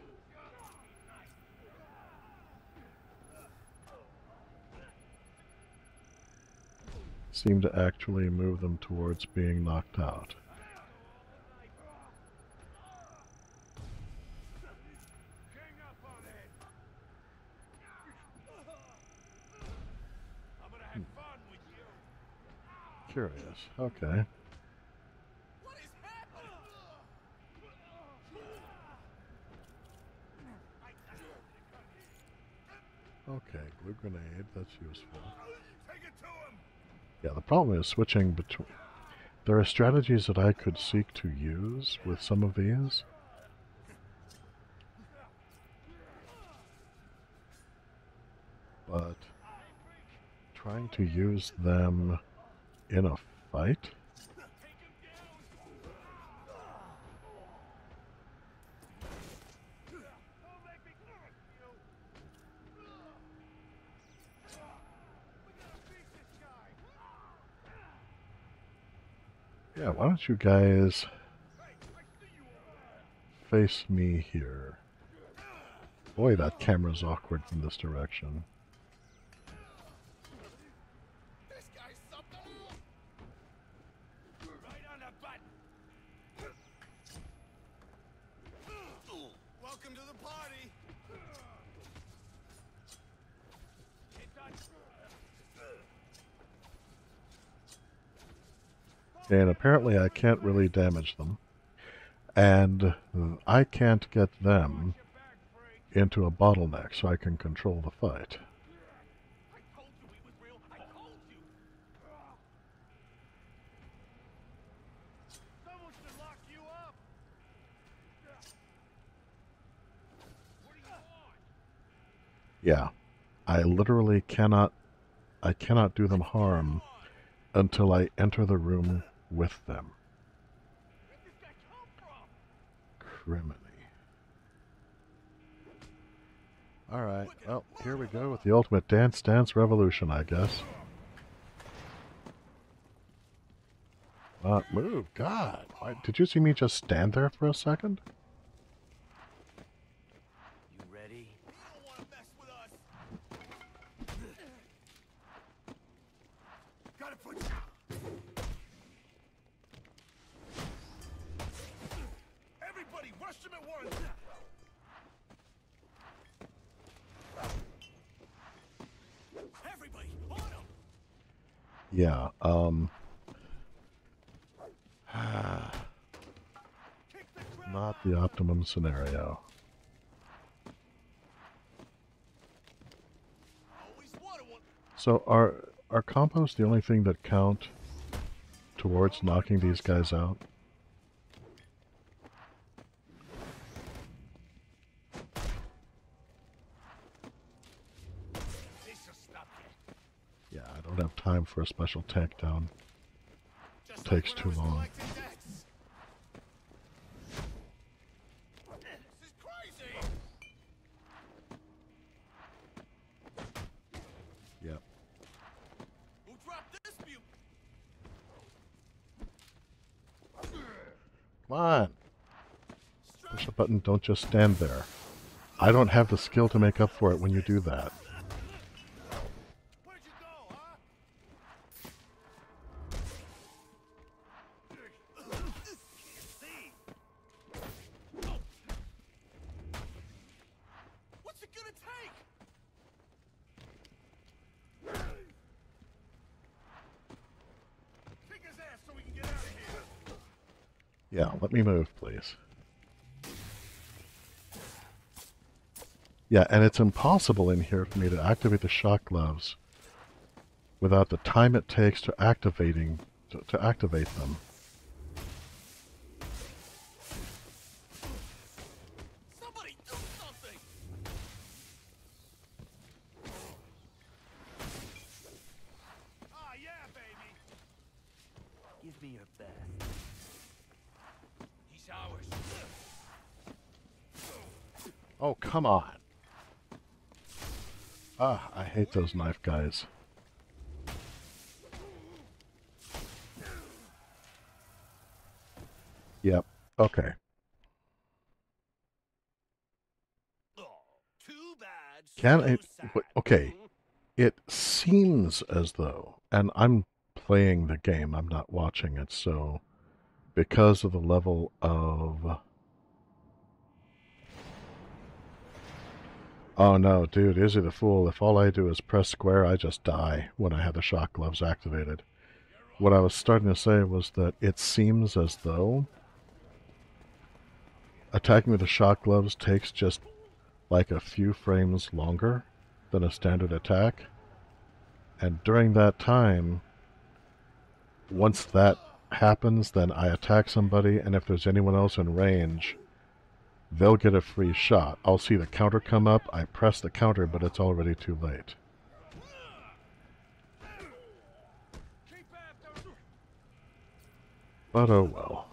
seem to actually move them towards being knocked out. Hmm. Curious. Okay. Grenade, that's useful. Yeah, the problem is switching between... There are strategies that I could seek to use with some of these. But trying to use them in a fight? Why don't you guys face me here? Boy, that camera's awkward from this direction. And apparently I can't really damage them. And uh, I can't get them into a bottleneck so I can control the fight. Yeah. I literally cannot I cannot do them harm until I enter the room with them. Criminy. Alright, well, here we go with the ultimate Dance Dance Revolution, I guess. Not move. God, why, did you see me just stand there for a second? Yeah, um... [SIGHS] Not the optimum scenario. So are are combos the only thing that count towards knocking these guys out? Don't have time for a special tank down. Takes too long. Come on. Push the button, don't just stand there. I don't have the skill to make up for it when you do that. Me move, please. Yeah, and it's impossible in here for me to activate the shock gloves without the time it takes to activating to, to activate them. Come on. Ah, I hate those knife guys. Yep. Okay. Can I? Okay. It seems as though, and I'm playing the game, I'm not watching it, so because of the level of. Oh no, dude, Izzy the Fool, if all I do is press square, I just die when I have the shock gloves activated. What I was starting to say was that it seems as though attacking with the shock gloves takes just like a few frames longer than a standard attack. And during that time, once that happens, then I attack somebody, and if there's anyone else in range, they'll get a free shot. I'll see the counter come up, I press the counter, but it's already too late. But oh well.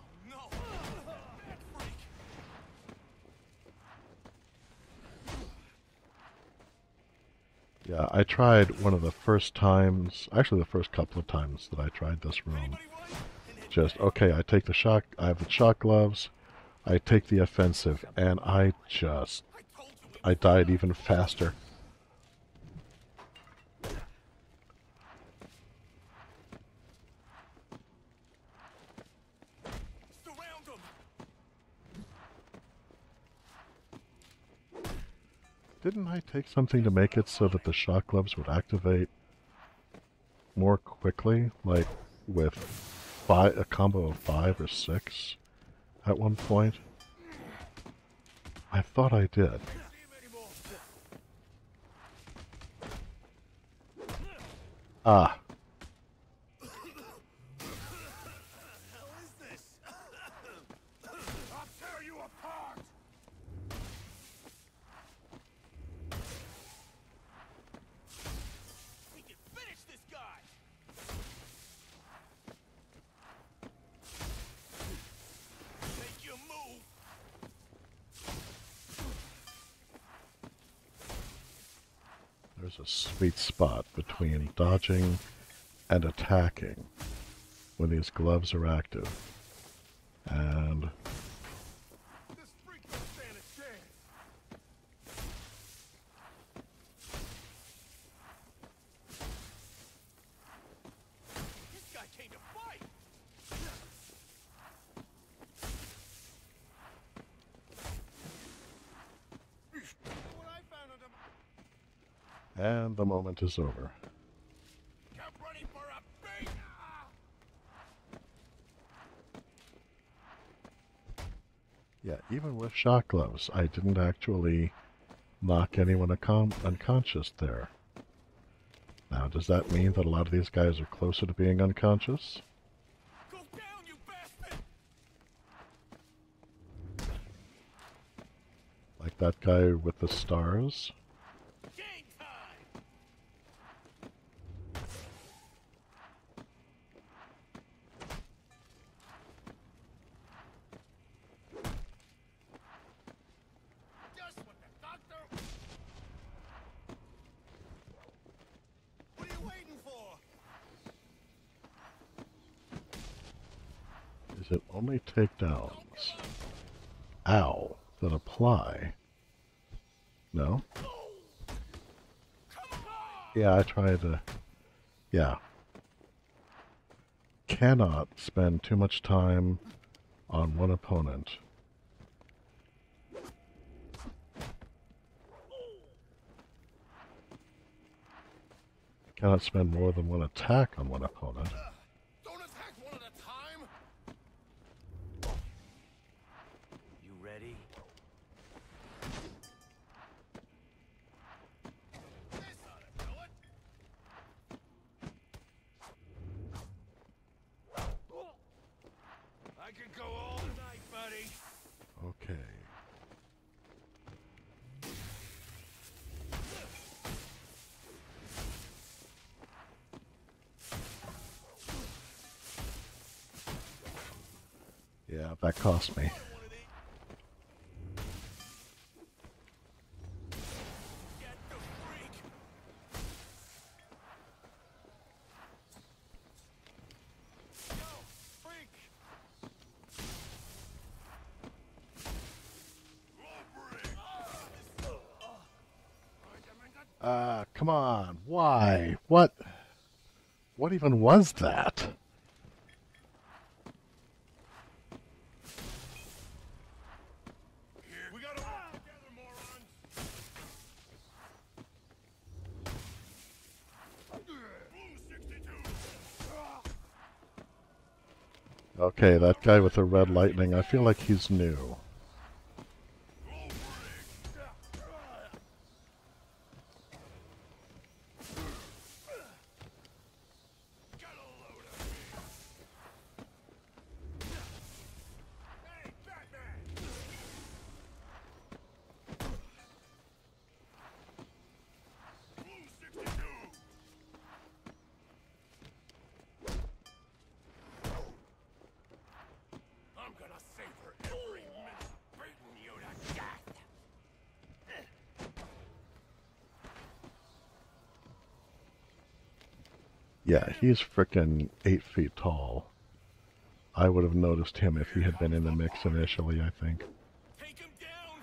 Yeah, I tried one of the first times, actually the first couple of times that I tried this room. Just, okay, I take the shock, I have the shock gloves, I take the offensive, and I just, I died even faster. Didn't I take something to make it so that the shock gloves would activate more quickly? Like with five, a combo of five or six at one point? I thought I did. Ah, I'll tear you apart! We can finish this guy! Make your move! there's a sweet spot between dodging and attacking. when these gloves are active. And This freak don't stand a chance. This guy came to fight. What I found on the moment is over. Ah! Yeah, even with shock gloves, I didn't actually knock anyone unconscious there. Now, does that mean that a lot of these guys are closer to being unconscious? Down! Like that guy with the stars? Game time! Just what the doctor. What are you waiting for? Is it only takedowns? Ow, that apply? No? Yeah, I try to. Yeah. Cannot spend too much time on one opponent. Cannot spend more than one attack on one opponent. Don't attack one at a time. You ready? This ought to do it. I could go all night, buddy. Okay. Me. Ah, come on. Why? What? What even was that? We gotta work together, morons. Blue 62. Okay, that guy with the red lightning, I feel like he's new. Get a load of me. Hey, Batman. Blue 62. I'm gonna savor every minute beating you to death. Yeah, he's frickin' eight feet tall. I would have noticed him if he had been in the mix initially, I think. Take him down.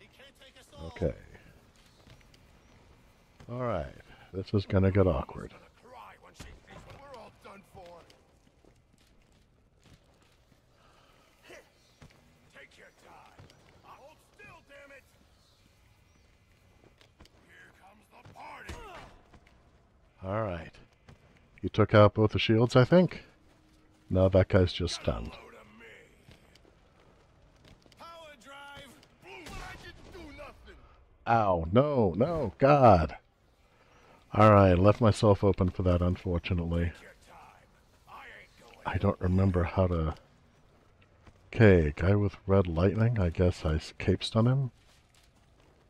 He can't take us all. Okay. Alright, this is gonna get awkward. Cry when she sees what we're all done for. Take your time. Hold still, damn it. Here comes the party. Alright. Out both the shields, I think? No, that guy's just stunned. Ow, no, no, God. Alright, left myself open for that, unfortunately. I don't remember how to... Okay, guy with red lightning, I guess I cape stun him?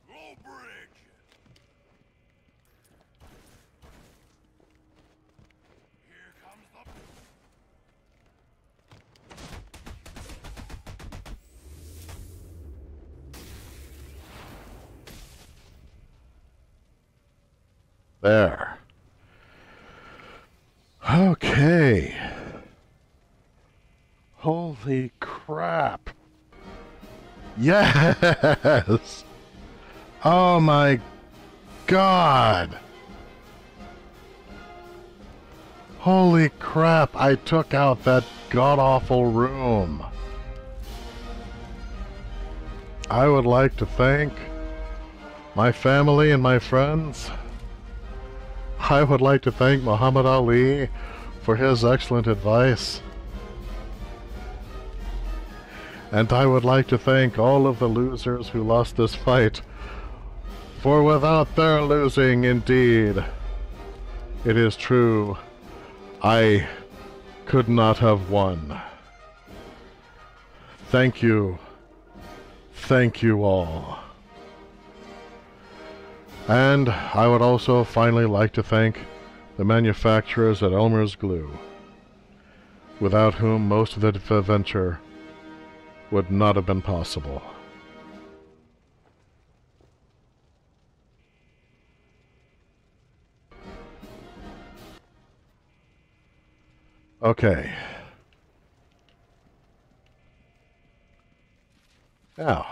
Low bridge. Here comes the. There. Okay. Holy crap. Yes! Oh my god! Holy crap, I took out that god awful room. I would like to thank my family and my friends. I would like to thank Muhammad Ali for his excellent advice. And I would like to thank all of the losers who lost this fight. For without their losing, indeed, it is true, I could not have won. Thank you. Thank you all. And I would also finally like to thank the manufacturers at Elmer's Glue, without whom most of the adventure would not have been possible. Okay. Now,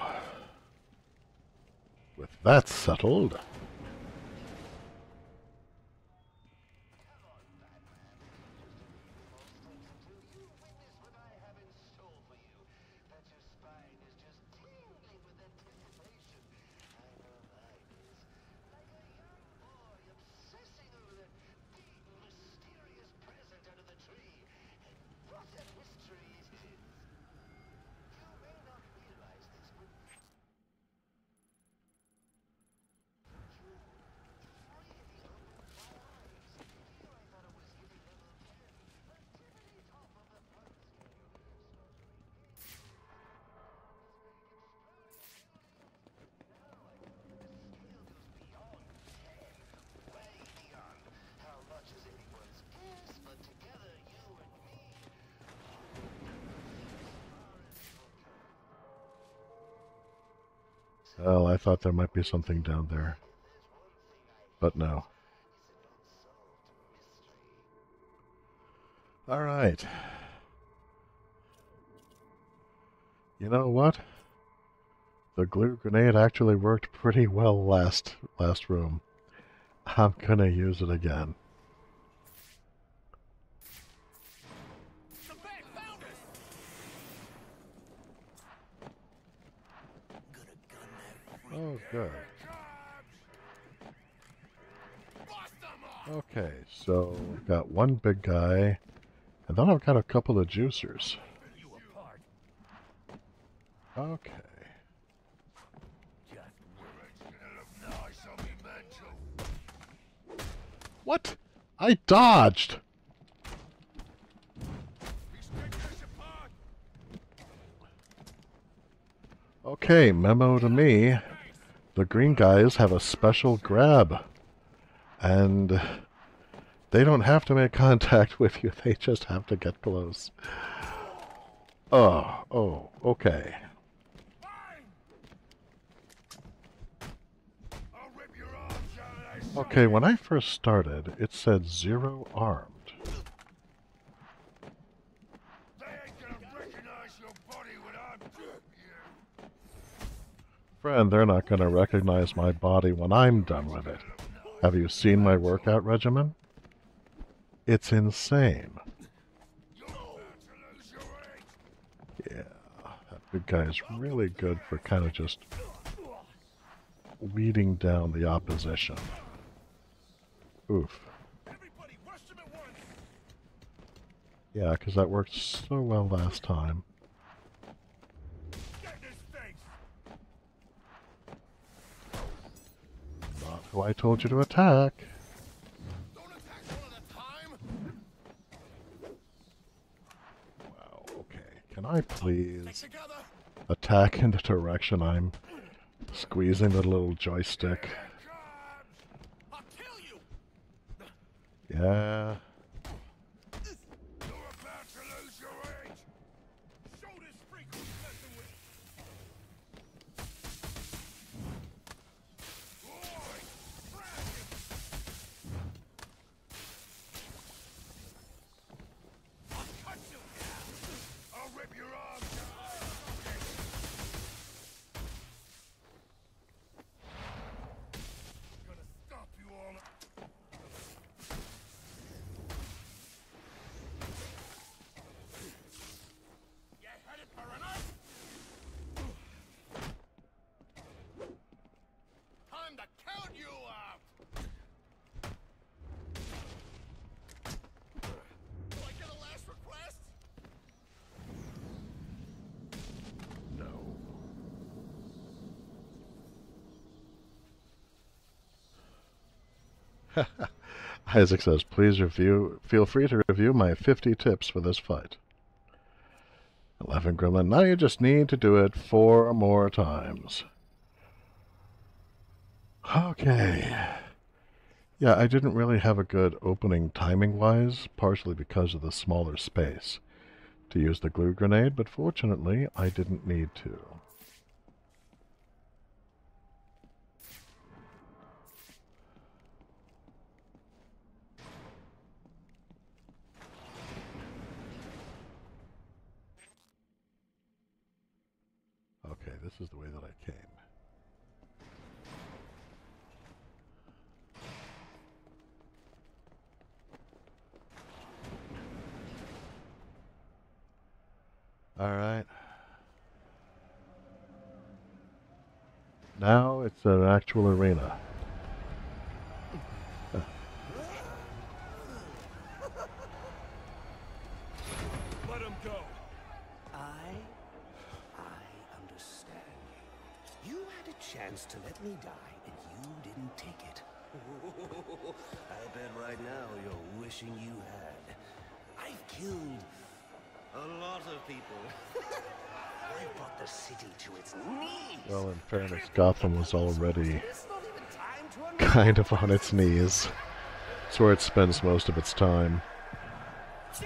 with that settled, thought there might be something down there. But no. Alright. You know what? The glue grenade actually worked pretty well last last room. I'm gonna use it again. Good. Okay, so we've got one big guy, and then I've got a couple of juicers. Okay. What? I dodged! Okay, memo to me. The green guys have a special grab. And they don't have to make [LAUGHS] contact with you, they just have to get close. Oh, oh, okay. Okay, when I first started, it said zero armed. Friend, they're not going to recognize my body when I'm done with it. Have you seen my workout regimen? It's insane. Yeah, that big guy is really good for kind of just weeding down the opposition. Oof. Yeah, because that worked so well last time. Who I told you to attack. Wow, okay. Can I please attack in the direction I'm squeezing the little joystick? Yeah. Isaac says, please review. Feel free to review my 50 tips for this fight. 11 Gremlin, now you just need to do it four more times. Okay. Yeah, I didn't really have a good opening timing wise, partially because of the smaller space to use the glue grenade, but fortunately I didn't need to. Okay, this is the way that I came. All right. Now it's an actual arena. Let him go. I, I understand you. You had a chance to let me die, and you didn't take it. [LAUGHS] I bet right now you're wishing you had. I've killed a lot of people. [LAUGHS] I brought the city to its knees. Well, in fairness, Gotham was already kind of on its knees. It's where it spends most of its time. Let's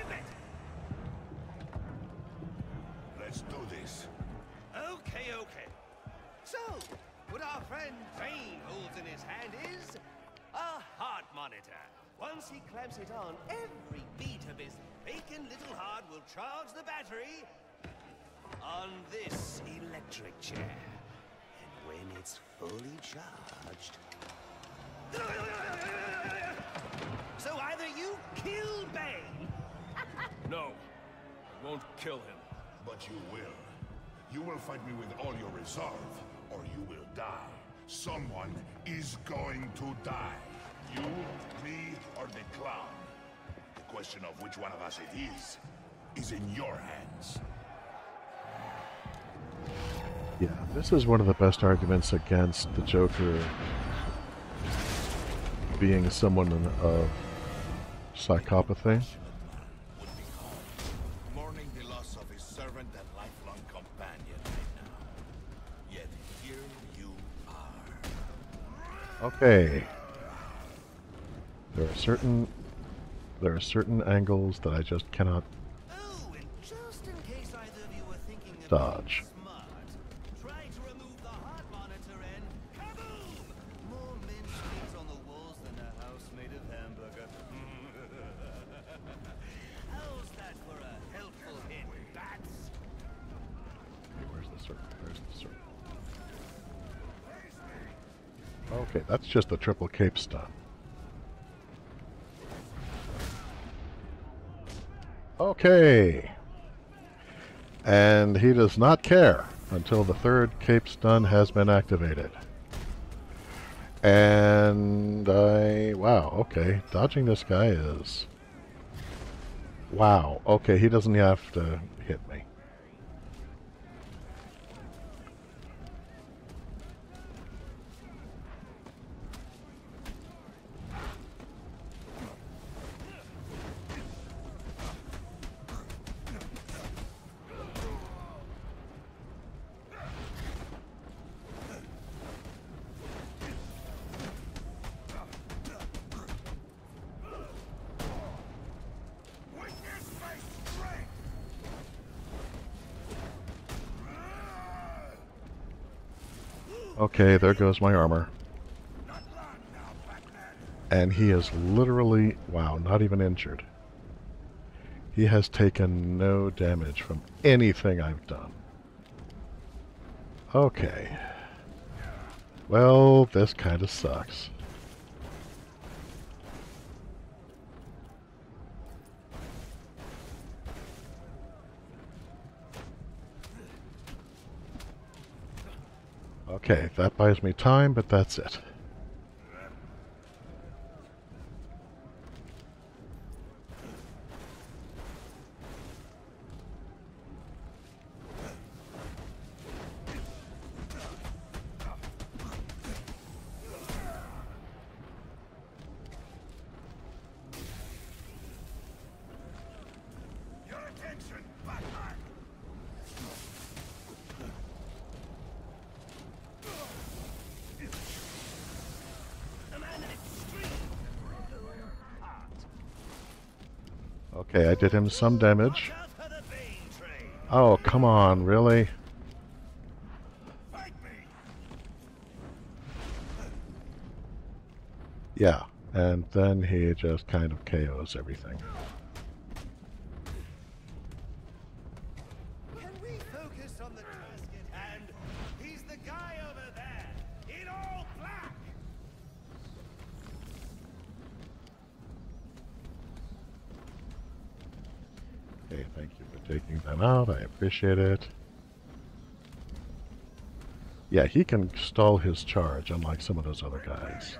is one of the best arguments against the Joker being someone of psychopathy. Mourning the loss of his servant and lifelong companion right now. Yet here you are. Okay. There are certain there are certain angles that I just cannot Oh, just in that's just the triple cape stun. Okay. And he does not care until the third cape stun has been activated. And I... Wow, okay. Dodging this guy is... Wow, okay, he doesn't have to hit Okay, there goes my armor. And he is literally, wow, not even injured. He has taken no damage from anything I've done. Okay. Well, this kind of sucks. Okay, that buys me time, but that's it. Did him some damage. Oh, come on, really? Yeah, and then he just kind of KOs everything. Can we focus on the task at hand? He's the guy over there, in all black. Okay, thank you for taking them out. I appreciate it. Yeah, he can stall his charge, unlike some of those other guys.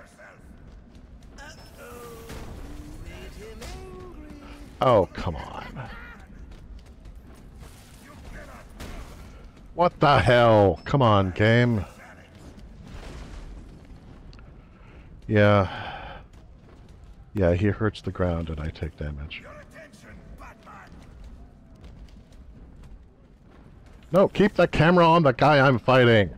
Oh, come on. What the hell? Come on, game. Yeah. Yeah, he hurts the ground and I take damage. No, keep the camera on the guy I'm fighting.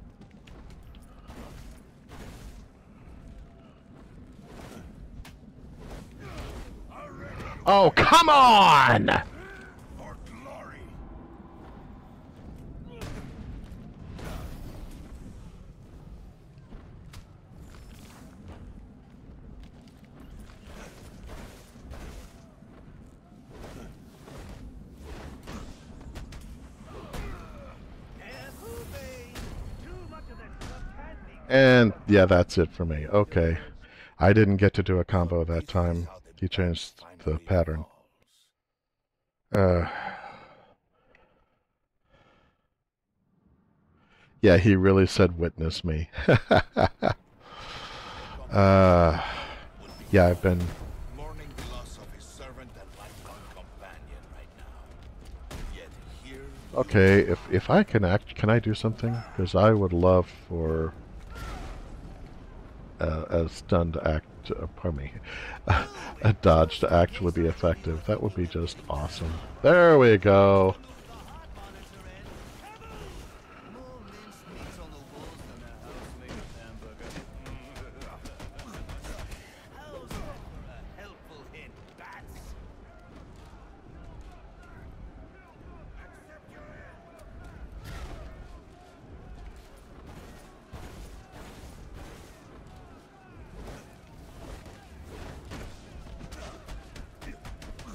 Oh, come on! And yeah, that's it for me. Okay. I didn't get to do a combo that time. He changed the pattern. Uh, yeah, he really said witness me. [LAUGHS] uh, yeah, I've been Mourning the loss of his servant and lifelong companion right now. Yet here Okay, if if I can act, can I do something? Because I would love for a stun to act. Uh, pardon me, [LAUGHS] a dodge to actually be effective. That would be just awesome. There we go.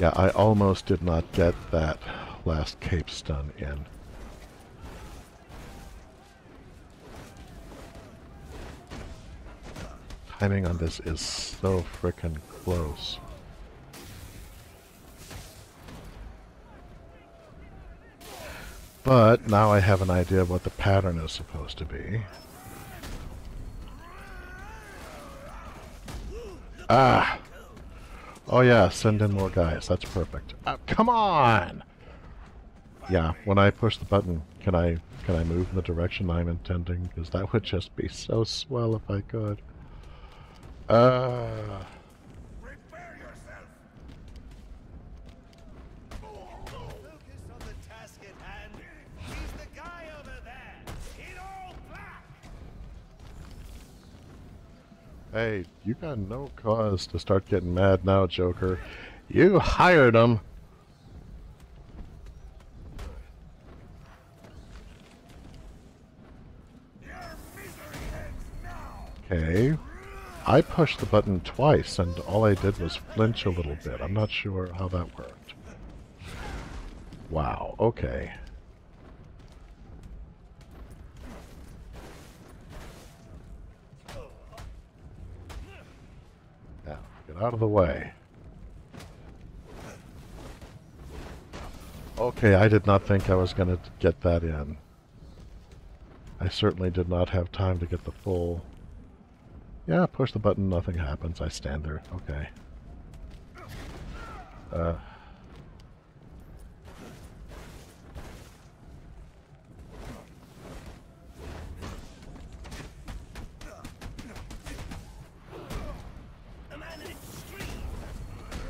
Yeah, I almost did not get that last cape stun in. Timing on this is so frickin' close. But now I have an idea of what the pattern is supposed to be. Ah! Oh yeah, send in more guys. That's perfect. Uh, come on! Yeah, when I push the button, can I can I move in the direction I'm intending? Because that would just be so swell if I could. Uh... Hey, you got no cause to start getting mad now, Joker. You hired him. Okay. I pushed the button twice, and all I did was flinch a little bit. I'm not sure how that worked. Wow, okay. Now, get out of the way. Okay, I did not think I was going to get that in. I certainly did not have time to get the full... Yeah, push the button, nothing happens. I stand there. Okay. Uh...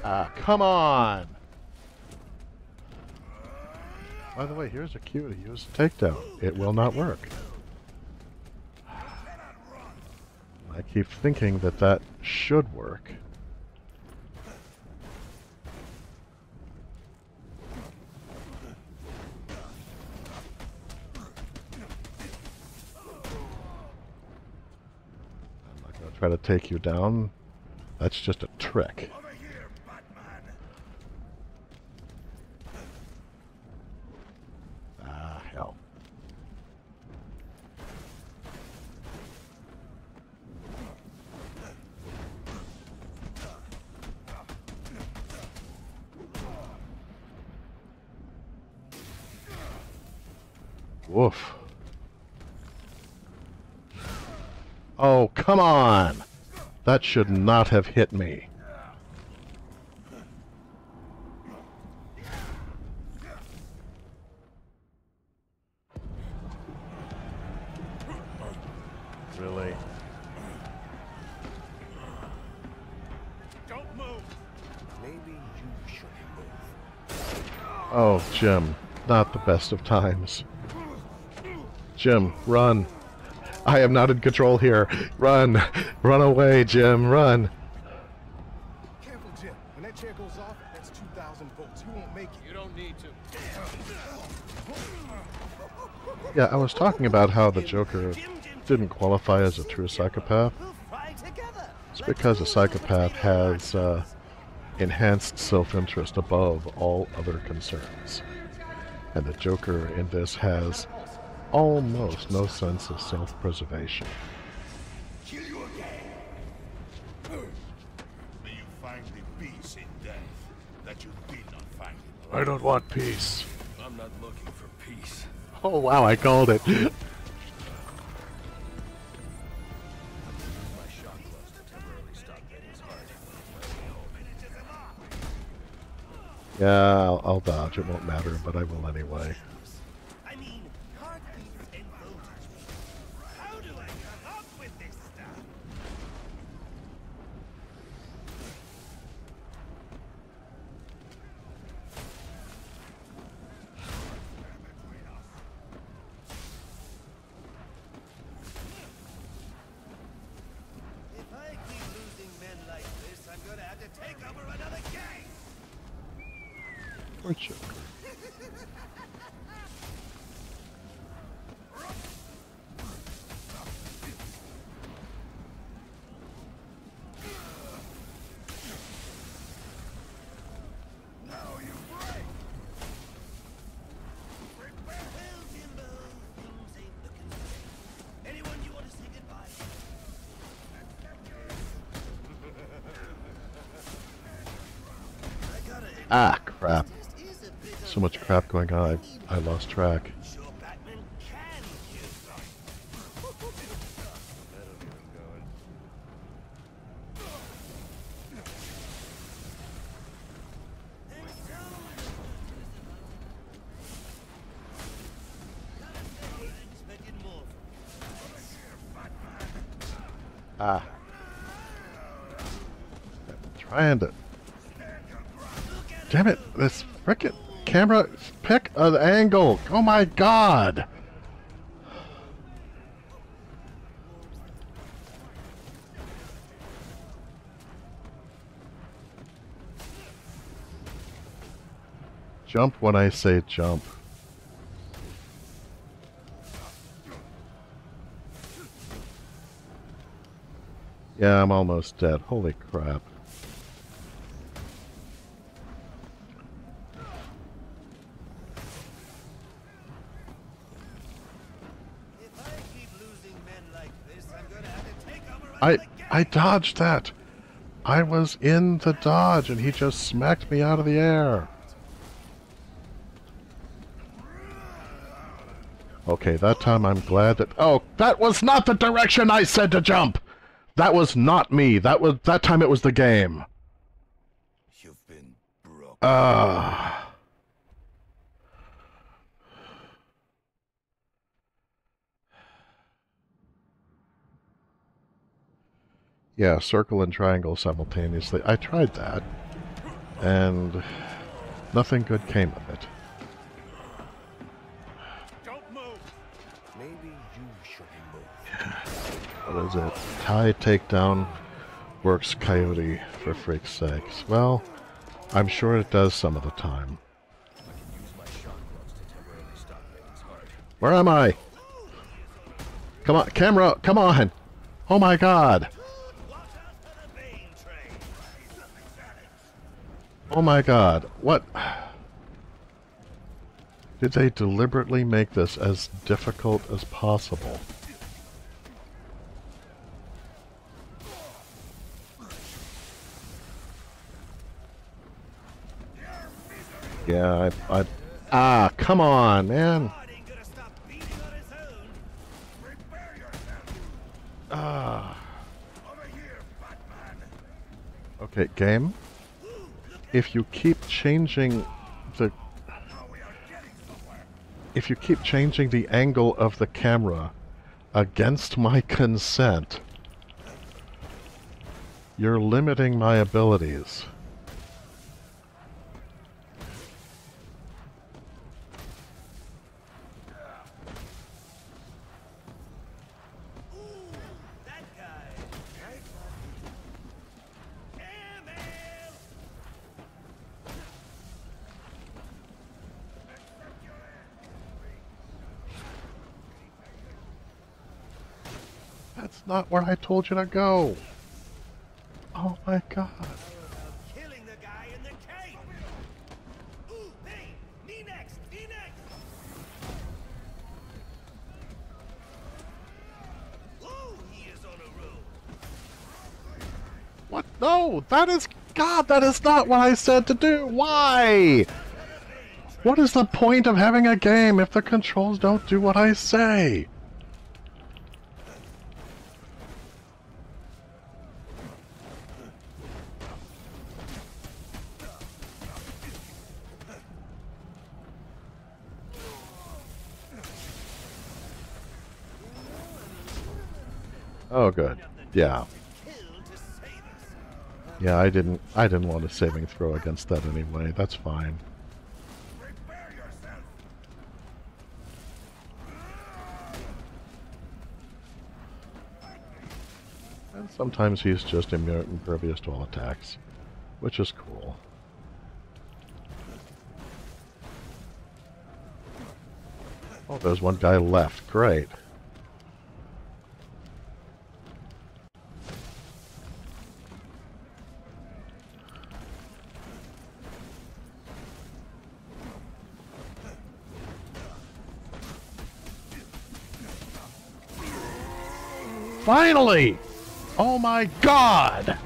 Ah, come on! By the way, here's a cue to use a takedown. It will not work. I keep thinking that that should work. I'm not going to try to take you down. That's just a trick. Should not have hit me. Really? Don't move. Maybe you should move. Oh, Jim. Not the best of times. Jim, run. I am not in control here. Run. Run away, Jim. Run. Careful, Jim. When that chair goes off, that's 2,000 volts. You won't make it. You don't need to. Yeah, I was talking about how the Joker didn't qualify as a true psychopath. It's because a psychopath has uh, enhanced self-interest above all other concerns. And the Joker in this has almost no sense of self-preservation. May you find the peace in death that you did not find I don't want peace. I'm not looking for peace. Oh wow, I called it. My shock gloves to temporarily stop Betty's heart. yeah, I'll, I'll dodge. It won't matter, but I will anyway. Lost track. Ah. trying to... Damn it, this frickin' camera, pick an angle! Oh my god! Jump when I say jump. Yeah, I'm almost dead. Holy crap. I I dodged that. I was in the dodge and he just smacked me out of the air. Okay, that time I'm glad that Oh, that was not the direction I said to jump. That was not me. That was that time it was the game. You've been broke. Ah. Yeah, circle and triangle simultaneously. I tried that, and nothing good came of it. Don't move! Maybe you should move. [LAUGHS] What is it? Tie takedown works coyote, for freak's sakes. Well, I'm sure it does some of the time. Where am I? Come on, camera, come on! Oh my god! Oh my god, what? Did they deliberately make this as difficult as possible? Yeah, I, I... Ah, come on, man! Ah. Okay, game. If you keep changing the... If you keep changing the angle of the camera against my consent, you're limiting my abilities. That's not where I told you to go. Oh my god. Killing the guy in the cave. Ooh, hey, me next, me next. Ooh, he is on a roll. What? No, that is... God, that is not what I said to do. Why? What is the point of having a game if the controls don't do what I say? Oh, good. Yeah. Yeah, I didn't. I didn't want a saving throw against that anyway. That's fine. And sometimes he's just impervious to all attacks, which is cool. Oh, there's one guy left. Great. Finally! Oh my god!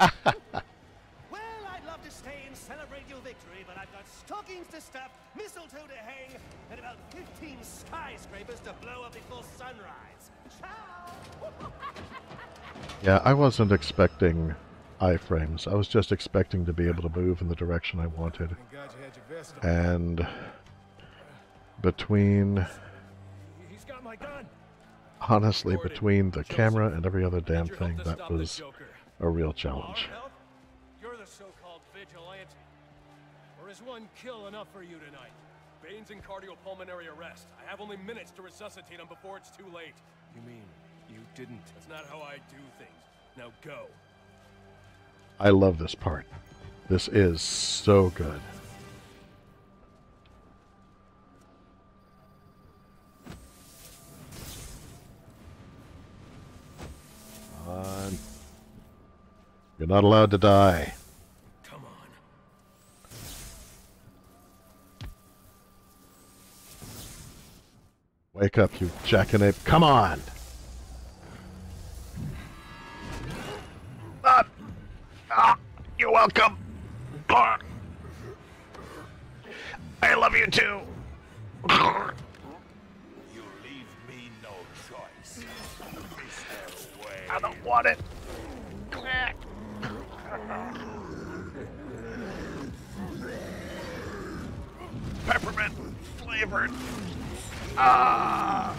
[LAUGHS] well, I'd love to stay and celebrate your victory, but I've got stockings to stuff, mistletoe to hang, and about 15 skyscrapers to blow up before sunrise. Ciao! [LAUGHS] Yeah, I wasn't expecting iframes. I was just expecting to be able to move in the direction I wanted. Thank God you had your vest on. And between, He's got my gun. honestly, between the camera and every other damn thing, that was a real challenge. You're the so-called vigilante. Or is one kill enough for you tonight? Bane's in cardiopulmonary arrest. I have only minutes to resuscitate him before it's too late. You mean you didn't? That's not how I do things. Now go. I love this part. This is so good. On. You're not allowed to die. Come on. Wake up, you jackanape. Come on! Ah! Ah! You're welcome! Ah! I love you too! You leave me no choice. Is there a way? I don't want it! Peppermint flavored. Ah!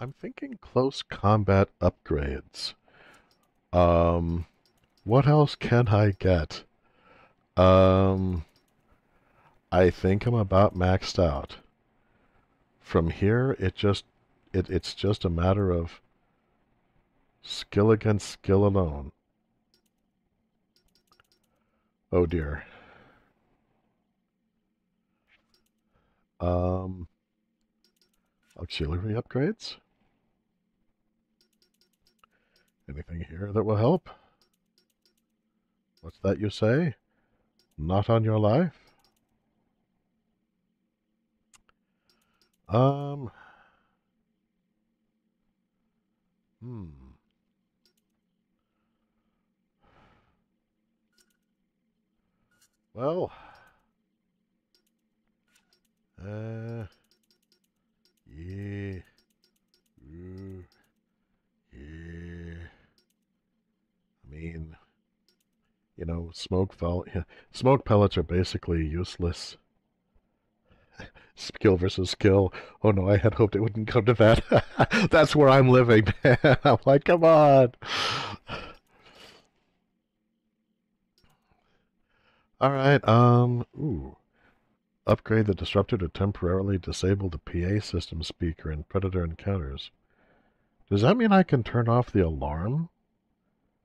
I'm thinking close combat upgrades. Um, what else can I get? Um, I think I'm about maxed out. From here, it just, it, it's just a matter of skill against skill alone. Oh dear. Um, auxiliary upgrades? Anything here that will help? What's that you say? Not on your life? Um. Hmm. Well. Uh. Yeah. Ooh. Yeah. I mean, you know, smoke fel- [LAUGHS] smoke pellets are basically useless. [LAUGHS] Skill versus skill. Oh no, I had hoped it wouldn't come to that. [LAUGHS] That's where I'm living, man. I'm like, come on. All right. Um. Ooh. Upgrade the disruptor to temporarily disable the PA system speaker in predator encounters. Does that mean I can turn off the alarm?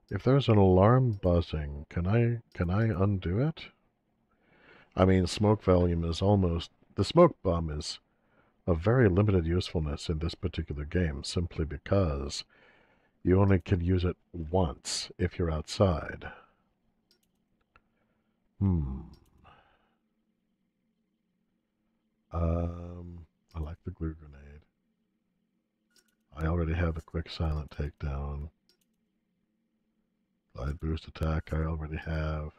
If there's an alarm buzzing, can I can I undo it? I mean, smoke volume is almost the smoke bomb is of very limited usefulness in this particular game simply because you only can use it once if you're outside. Hmm. Um, I like the glue grenade. I already have the quick silent takedown. Glide boost attack I already have.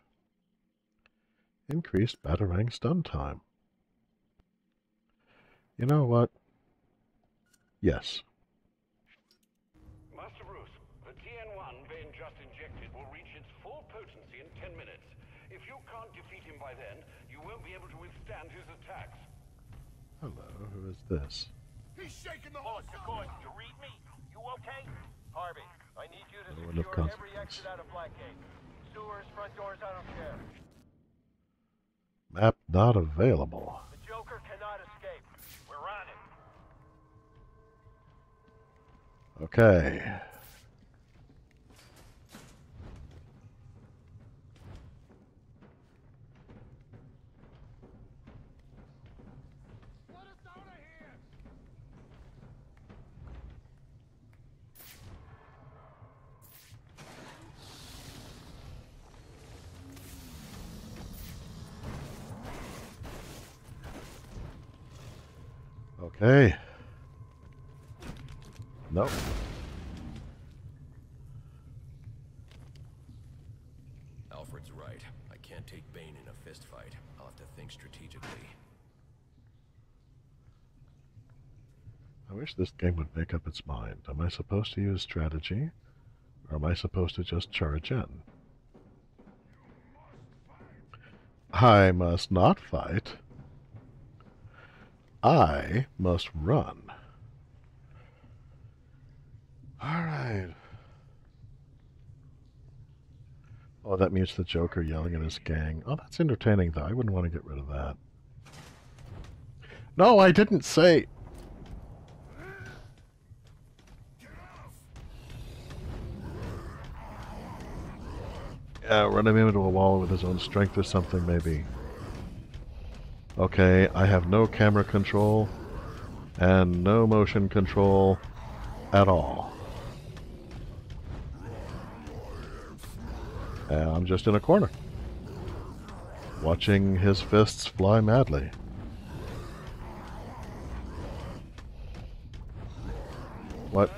Increased batarang stun time. You know what? Yes. Master Bruce, the TN1 Bane just injected will reach its full potency in 10 minutes. If you can't defeat him by then, you won't be able to withstand his attacks. Hello, who is this? He's shaking the Bullock, McCoy, you read me? You okay? Harvey, I need you to No one of secure every exit out of Blackgate. Sewers, front doors, I don't care. Map not available. The Joker cannot escape. We're on it. Okay. Okay. Nope. Alfred's right. I can't take Bane in a fist fight. I'll have to think strategically. I wish this game would make up its mind. Am I supposed to use strategy? Or am I supposed to just charge in? I must not fight. I must run. Alright. Oh, that mutes the Joker yelling at his gang. Oh, that's entertaining, though. I wouldn't want to get rid of that. No, I didn't say... Yeah, run him into a wall with his own strength or something, maybe. Okay, I have no camera control and no motion control at all. And I'm just in a corner, watching his fists fly madly. What?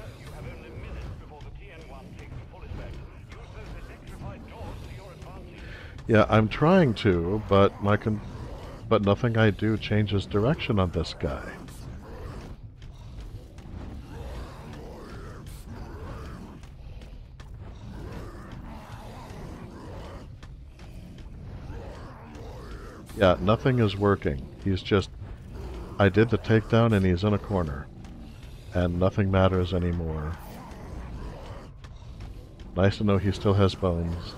Yeah, I'm trying to, but my con but nothing I do changes direction on this guy. Yeah, nothing is working. He's just... I did the takedown and he's in a corner. And nothing matters anymore. Nice to know he still has bones.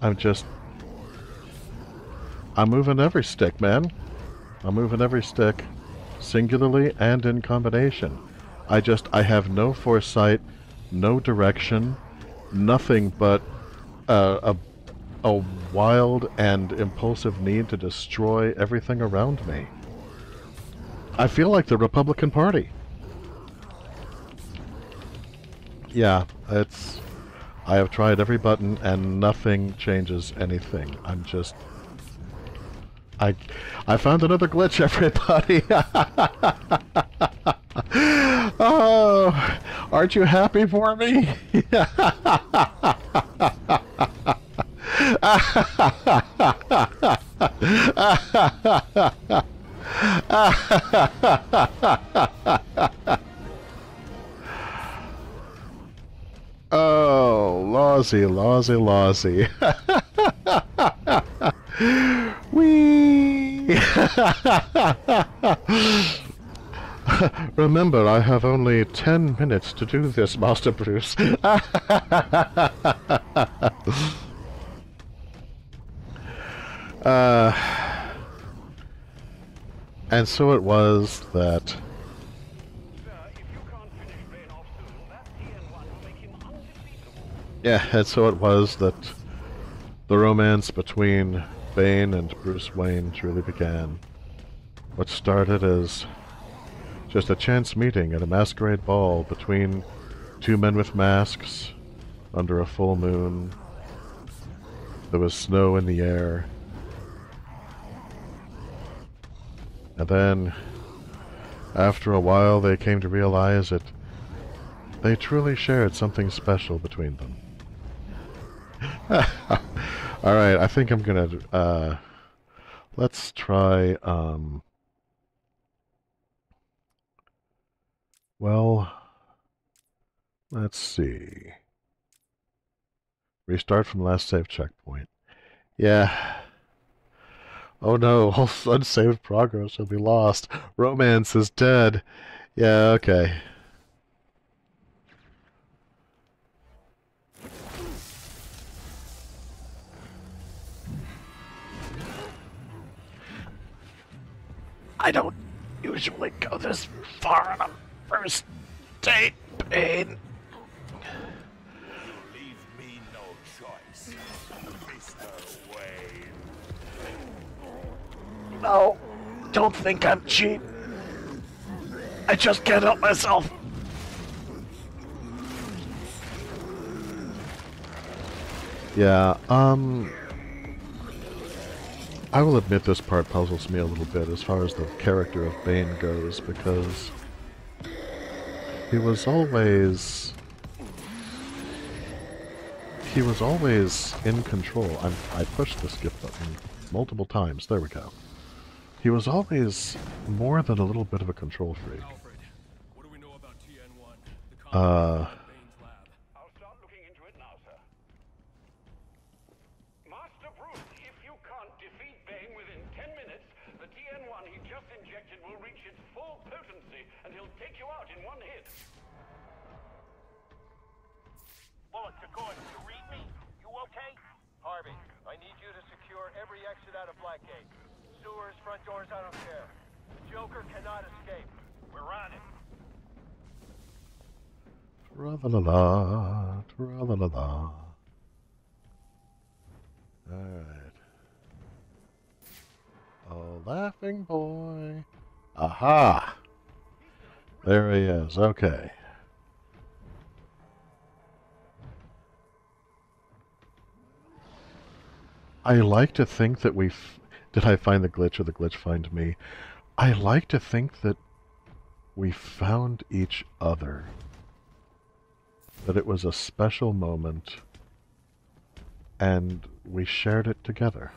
I'm just I'm moving every stick, man. I'm moving every stick, singularly and in combination. I just. I have no foresight, no direction, nothing but a, a wild and impulsive need to destroy everything around me. I feel like the Republican Party. Yeah, it's. I have tried every button and nothing changes anything. I'm just. I, I found another glitch, [LAUGHS] everybody. oh, aren't you happy for me? [LAUGHS] oh, lawsy, lawsy, lawsy. Wee! [LAUGHS] Remember, I have only ten minutes to do this, Master Bruce. [LAUGHS] uh, and so it was that. Yeah, and so it was that the romance between Bane and Bruce Wayne truly began. What started as just a chance meeting at a masquerade ball between two men with masks under a full moon. There was snow in the air. And then, after a while, they came to realize that they truly shared something special between them. [LAUGHS] Alright, I think I'm gonna, uh, let's try, um, well, let's see. Restart from last save checkpoint. Yeah. Oh no, [LAUGHS] all unsaved progress will be lost. Romance is dead. Yeah, okay. I don't usually go this far on a first date, Bane. Leave me no choice, Mr. Wayne. No, don't think I'm cheap. I just can't help myself. Yeah, um... I will admit this part puzzles me a little bit as far as the character of Bane goes, because he was always... He was always in control. I'm, I pushed the skip button multiple times. There we go. He was always more than a little bit of a control freak. Uh... Master Bruce, if you can't defeat Bane within 10 minutes, the TN1 he just injected will reach its full potency, and he'll take you out in one hit. Bullock to Gordon, you read me? You okay? Harvey, I need you to secure every Blackgate. Sewers, front doors, I don't care. The Joker cannot escape. We're on it. Tra-la-la-la, tra-la-la-la. Alright. Oh, laughing boy. Aha! There he is, okay. I like to think that we f- did I find the glitch or the glitch find me? I like to think that we found each other. That it was a special moment and we shared it together.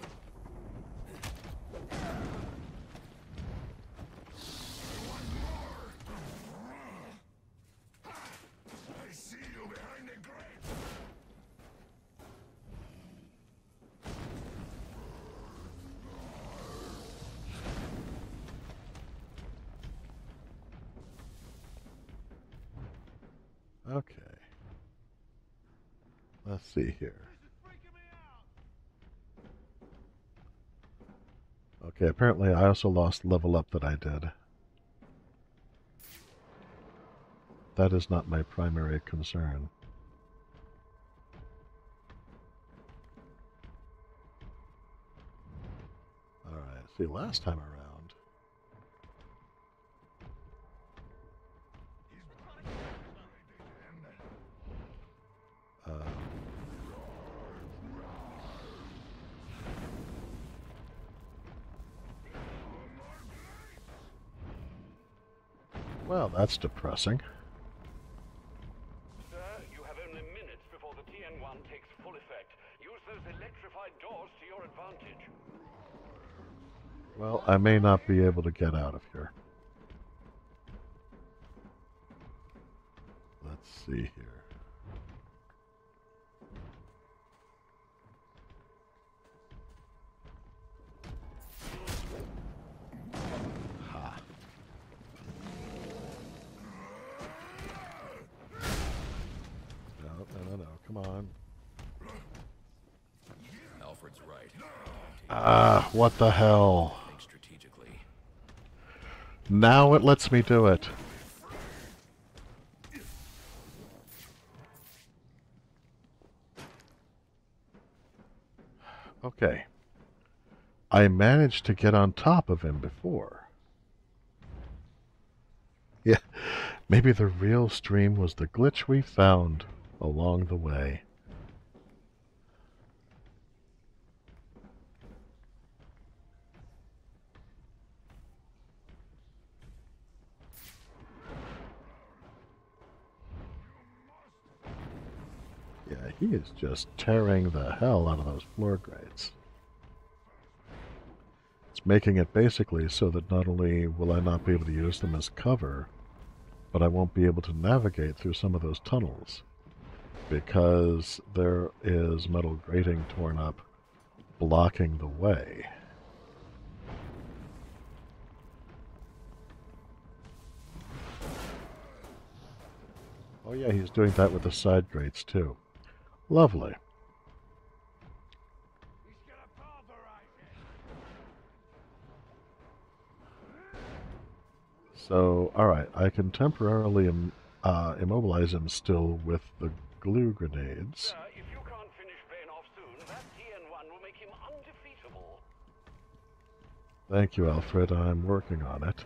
Apparently I also lost level up that I did. That is not my primary concern. Alright, see, last time around... well, that's depressing. Sir, you have only minutes before the TN1 takes full effect. Use those electrified doors to your advantage. Well, I may not be able to get out of here. Let's see here. Ha. No, no, no, no. Come on. Alfred's right. Ah, what the hell? Strategically. Now it lets me do it. Okay. I managed to get on top of him before. Yeah, [LAUGHS] maybe the real stream was the glitch we found along the way. Yeah, he is just tearing the hell out of those floor grates. It's making it basically so that not only will I not be able to use them as cover, but I won't be able to navigate through some of those tunnels because there is metal grating torn up blocking the way. Oh yeah, he's doing that with the side grates too. Lovely. So, alright, I can temporarily Im uh, immobilize him still with the glue grenades. Sir, if you can't finish Bane off soon, that TN1 will make him undefeatable. Thank you, Alfred. I'm working on it.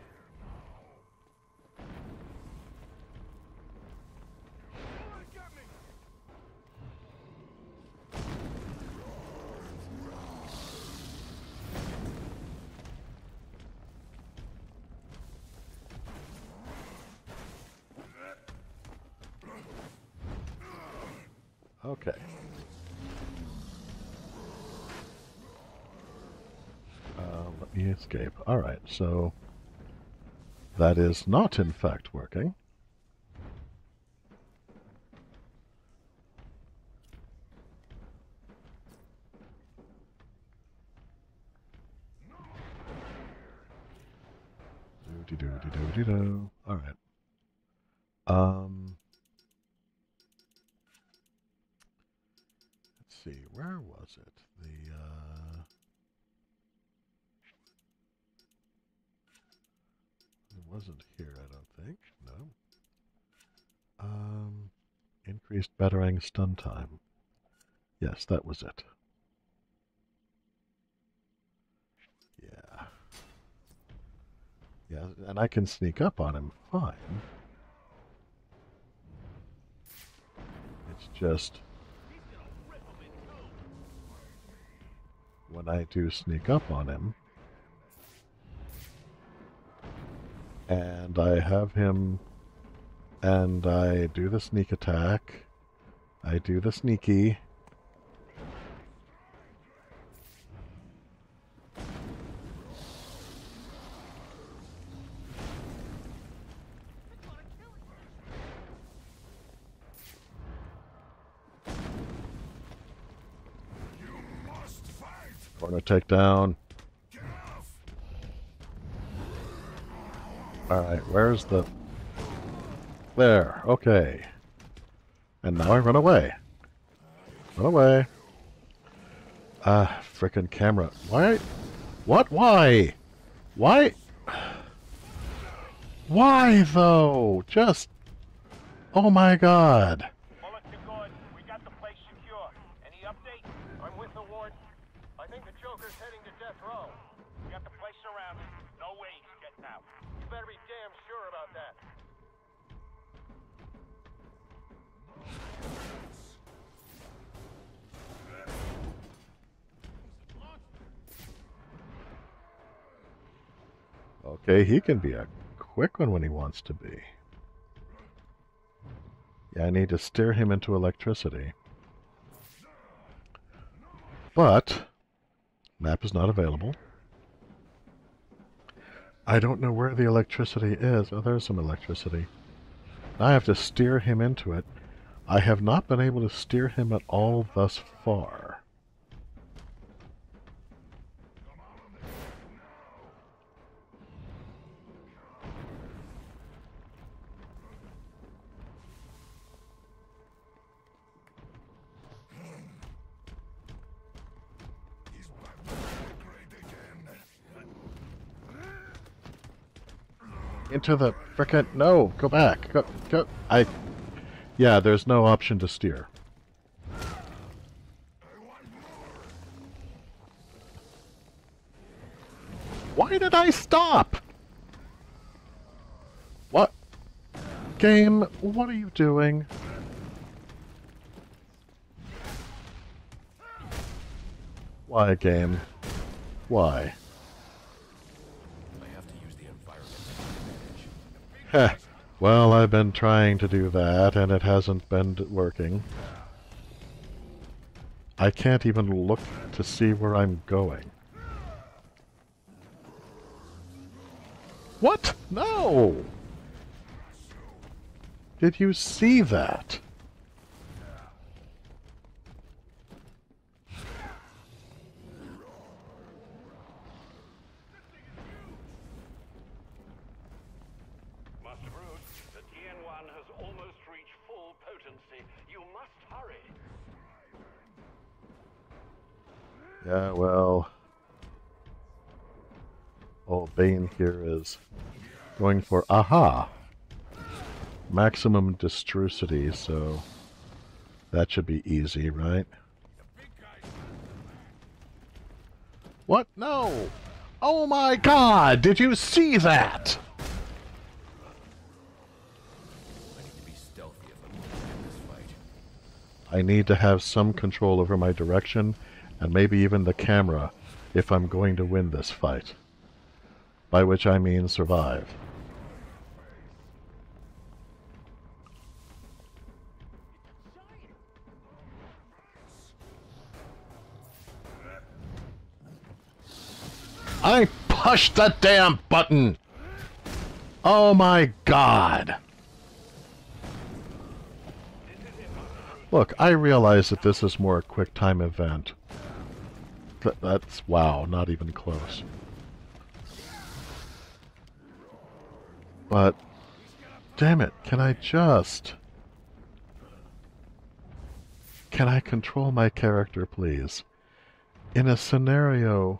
So that is not in fact working. Stun time. Yes, that was it. Yeah. Yeah, and I can sneak up on him fine. It's just when I do sneak up on him and I have him and I do the sneak attack, I do the sneaky. Corner takedown. Alright, where's the... There, okay. And now I run away. Run away. Ah, frickin' camera. Why? What? Why? Why? Why, though? Just... Oh my god. Okay, he can be a quick one when he wants to be. Yeah, I need to steer him into electricity. But, map is not available. I don't know where the electricity is. Oh, there's some electricity. I have to steer him into it. I have not been able to steer him at all thus far. Into the frickin' no, go back. Go go I Yeah, there's no option to steer. Why did I stop? What? Game, what are you doing? Why, game? Why? Heh. Well, I've been trying to do that, and it hasn't been working. I can't even look to see where I'm going. What? No! Did you see that? Yeah, well... Old Bane here is going for aha! Maximum destrucity, so that should be easy, right? What? No! Oh my god! Did you see that? I need to have some control over my direction, and maybe even the camera, if I'm going to win this fight. By which I mean survive. I pushed the damn button! Oh my god! Look, I realize that this is more a quick time event. Th that's, wow, not even close. But, damn it, can I just... Can I control my character, please? In a scenario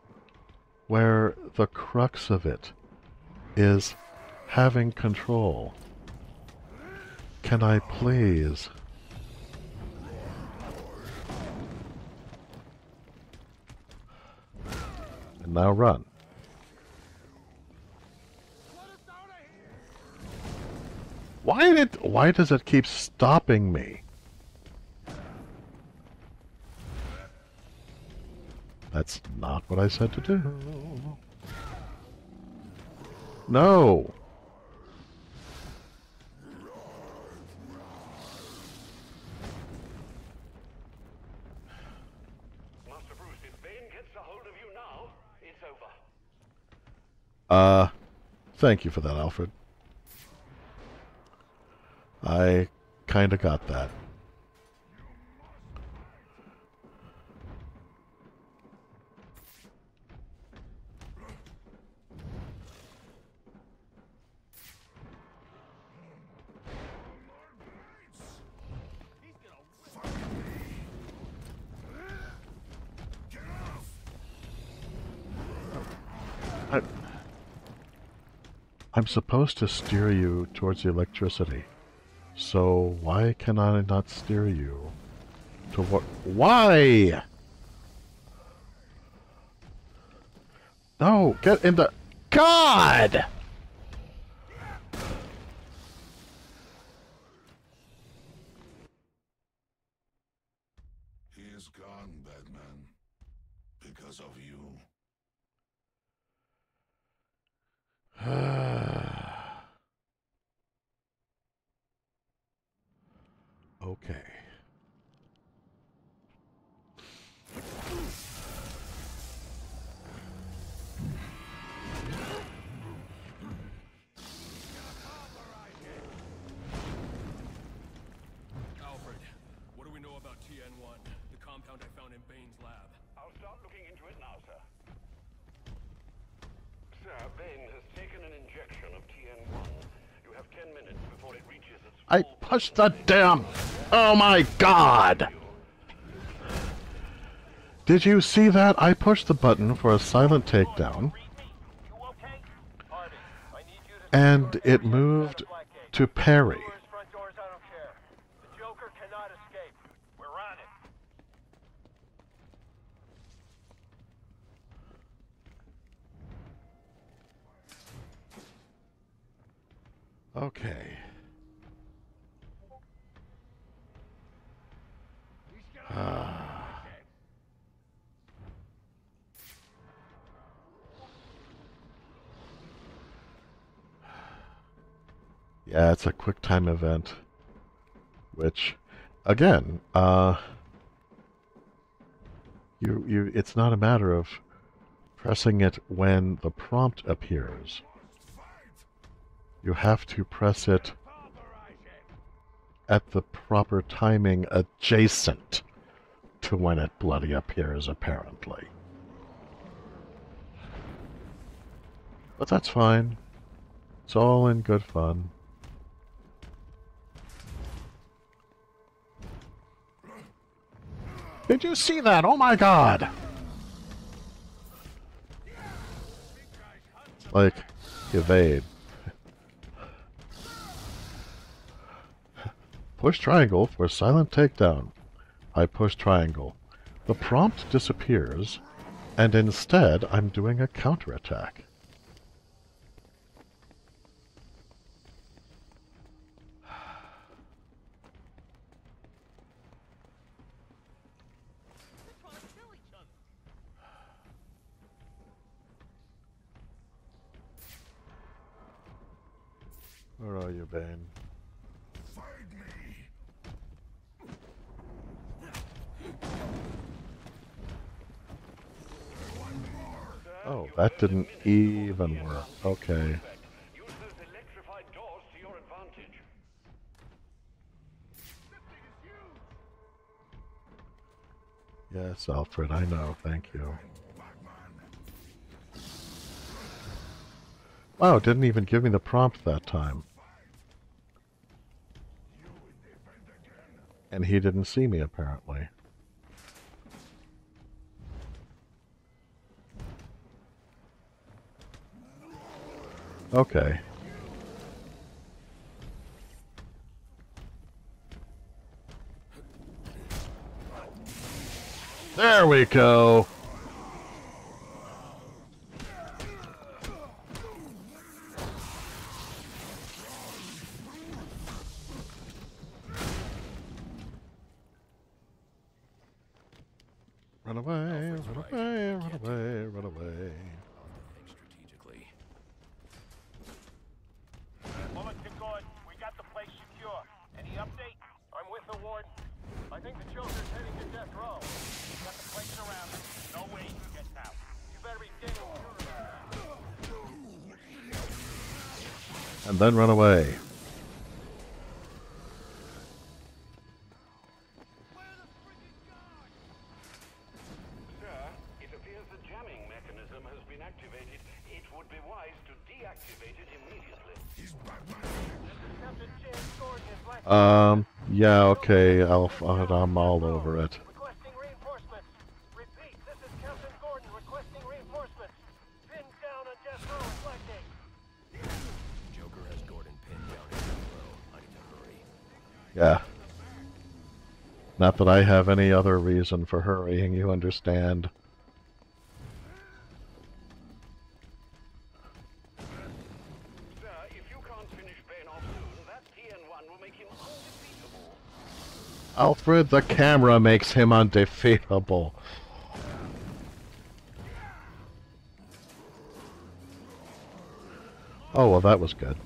where the crux of it is having control. Can I please? Now run. Why did why does it keep stopping me? That's not what I said to do. No. Uh, thank you for that, Alfred. I kind of got that. I, I'm supposed to steer you towards the electricity. So why can I not steer you to what? Why? No, get in the... God! He is gone, Batman. Because of you. [SIGHS] [SIGHS] I the damn... Oh my god! Did you see that? I pushed the button for a silent takedown. And it moved to parry. Front doors, I don't care. The Joker cannot escape. We're on it. Okay. Ah. It's a quick time event. Which, again, uh, you you it's not a matter of pressing it when the prompt appears. You have to press it at the proper timing adjacent to when it bloody appears, apparently. But that's fine. It's all in good fun. Did you see that? Oh my god! Like, evade. Push triangle for silent takedown. I push triangle. The prompt disappears, and instead I'm doing a counterattack. Where are you, Bane? Oh, that didn't even work. Okay. Yes, Alfred, I know. Thank you. Wow, didn't even give me the prompt that time. And he didn't see me, apparently. Okay. There we go. Gordon is black. Um, yeah, okay, Alf, I'm all over it. Not that I have any other reason for hurrying, you understand. Sir, if you can't finish Bane off soon, that TN1 will make him undefeatable. Alfred, the camera makes him undefeatable. Oh, well, that was good.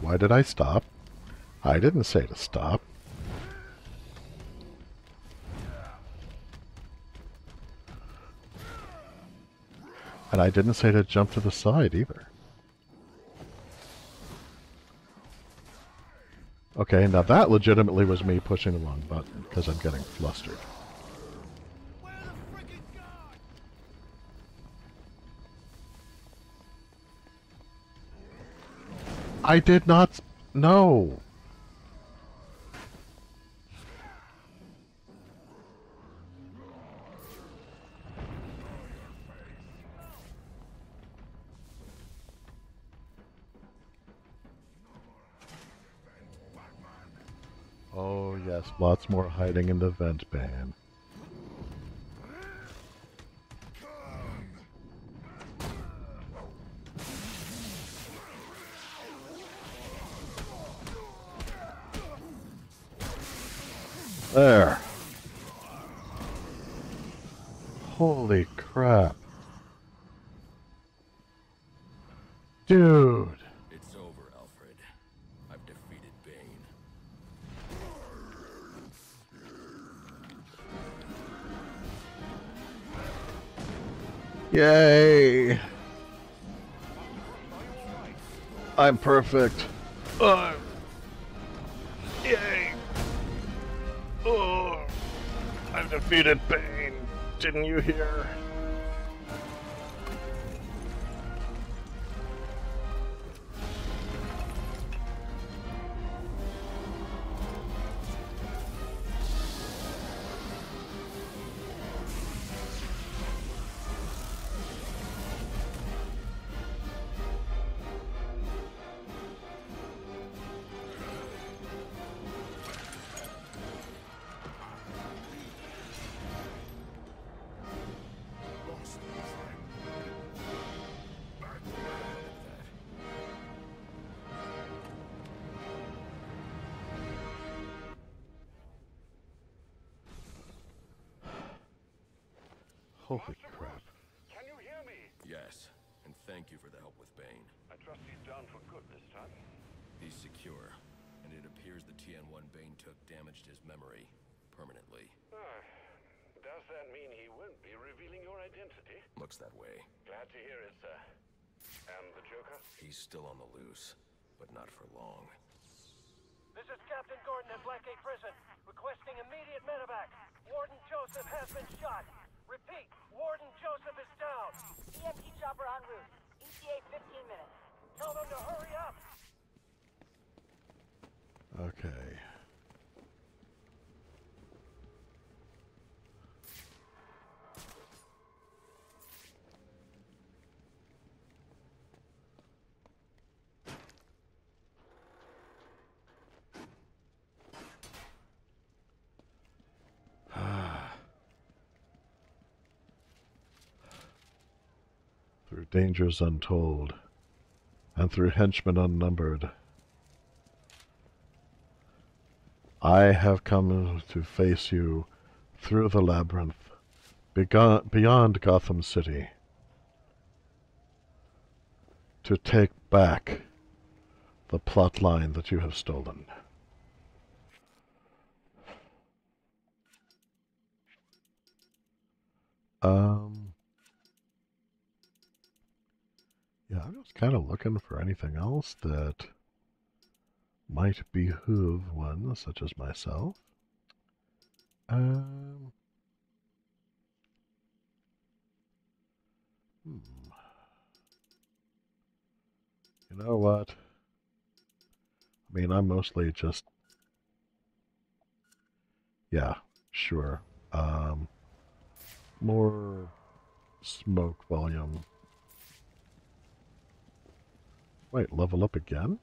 Why did I stop? I didn't say to stop. And I didn't say to jump to the side either. Okay, now that legitimately was me pushing the wrong button because I'm getting flustered. I did not. No. Lots more hiding in the vent ban. There. Perfect. Uh, yay! Oh, I've defeated Bane. Didn't you hear? Holy crap. Can you hear me? Yes, and thank you for the help with Bane. I trust he's down for good this time. He's secure, and it appears the TN-1 Bane took damaged his memory permanently. Ah, does that mean he won't be revealing your identity? Looks that way. Glad to hear it, sir. And the Joker? He's still on the loose, but not for long. This is Captain Gordon at Blackgate Prison, requesting immediate medevac. Warden Joseph has been shot. Repeat, Warden Joseph is down. EMT chopper en route. ETA 15 minutes. Tell them to hurry up. Okay. Through dangers untold, and through henchmen unnumbered, I have come to face you through the labyrinth, beyond Gotham City, to take back the plot line that you have stolen. Um, yeah, I'm just kind of looking for anything else that might behoove one such as myself. Um, hmm. You know what? I mean, I'm mostly just. Yeah, sure. Um, more smoke volume. Wait, level up again?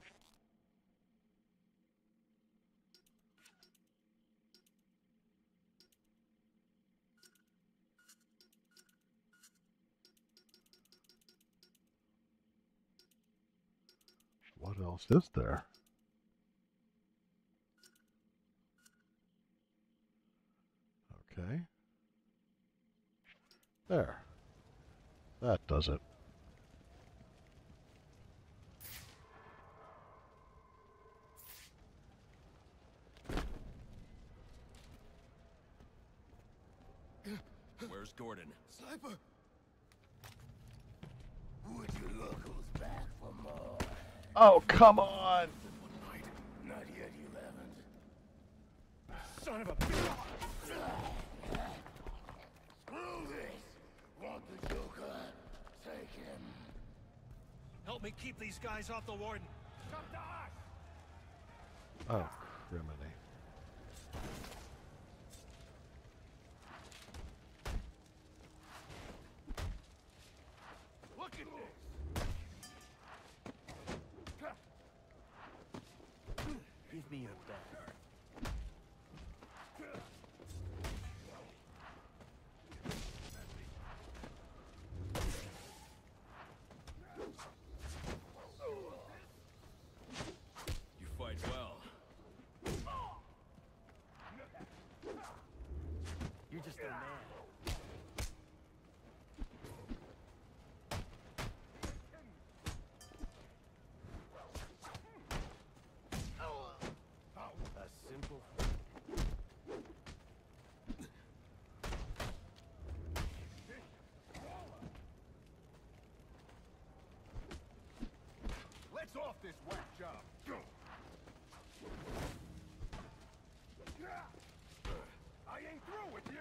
What else is there? Okay. There. That does it. Where's Gordon? Sniper! Would you locals back for more? Oh, come on! Not yet, you haven't. Son of a bitch! Screw this! Want the Joker? Take him. Help me keep these guys off the warden. Come to us! Oh, criminy. Look at this! Give me your bag. You fight well. You're just a man. A simple Let's off this whack job. Go. I ain't through with you.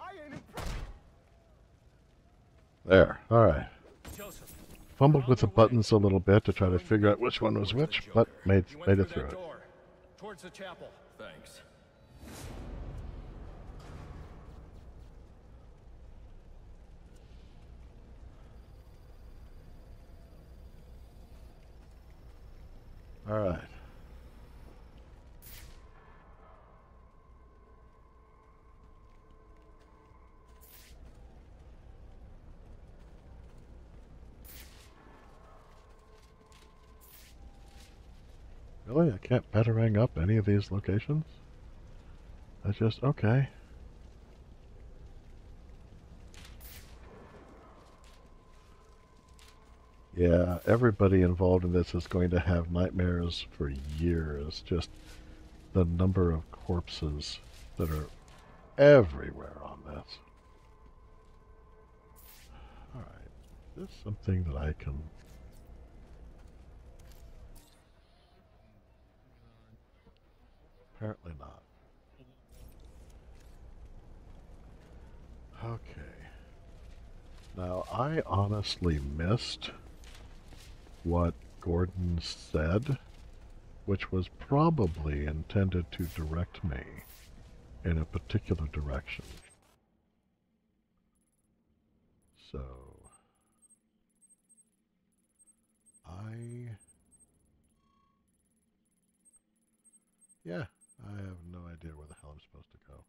I ain't impressed. There. Alright. Joseph, Fumbled with the buttons a little bit to try to figure out which one was which, but made made it through through it. Door. Towards the chapel. Thanks. Alright. Really? I can't batarang up any of these locations? I just, okay. Yeah, everybody involved in this is going to have nightmares for years. Just the number of corpses that are everywhere on this. Alright, is this something that I can... Apparently not. Okay. Now, I honestly missed what Gordon said, which was probably intended to direct me in a particular direction. So, I. Yeah, I have no idea where the hell I'm supposed to go.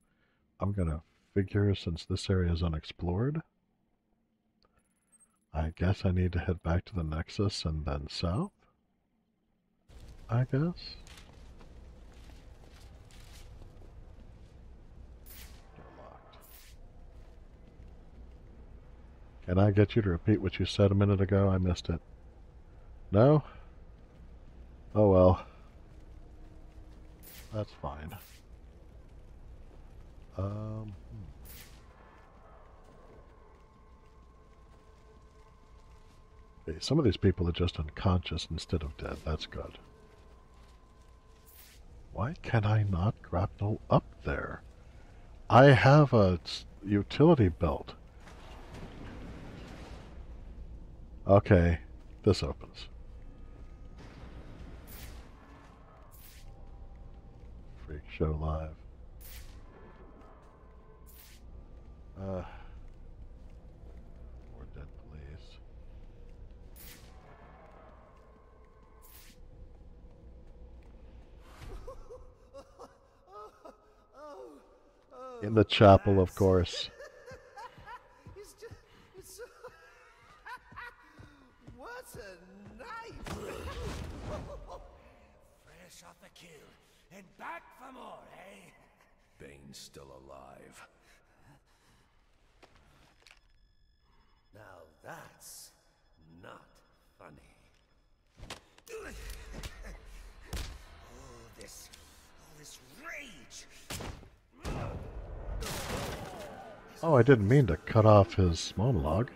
I'm gonna figure since this area is unexplored. I guess I need to head back to the Nexus and then south? I guess? Can I get you to repeat what you said a minute ago? I missed it. No? Oh well. That's fine. Um. hmm. Okay, some of these people are just unconscious instead of dead. That's good. Why can I not grapple up there? I have a utility belt. Okay, this opens. show live. Uh, more dead police. In the chapel, of course. Still alive. Now that's not funny. This, this rage! Oh, I didn't mean to cut off his monologue.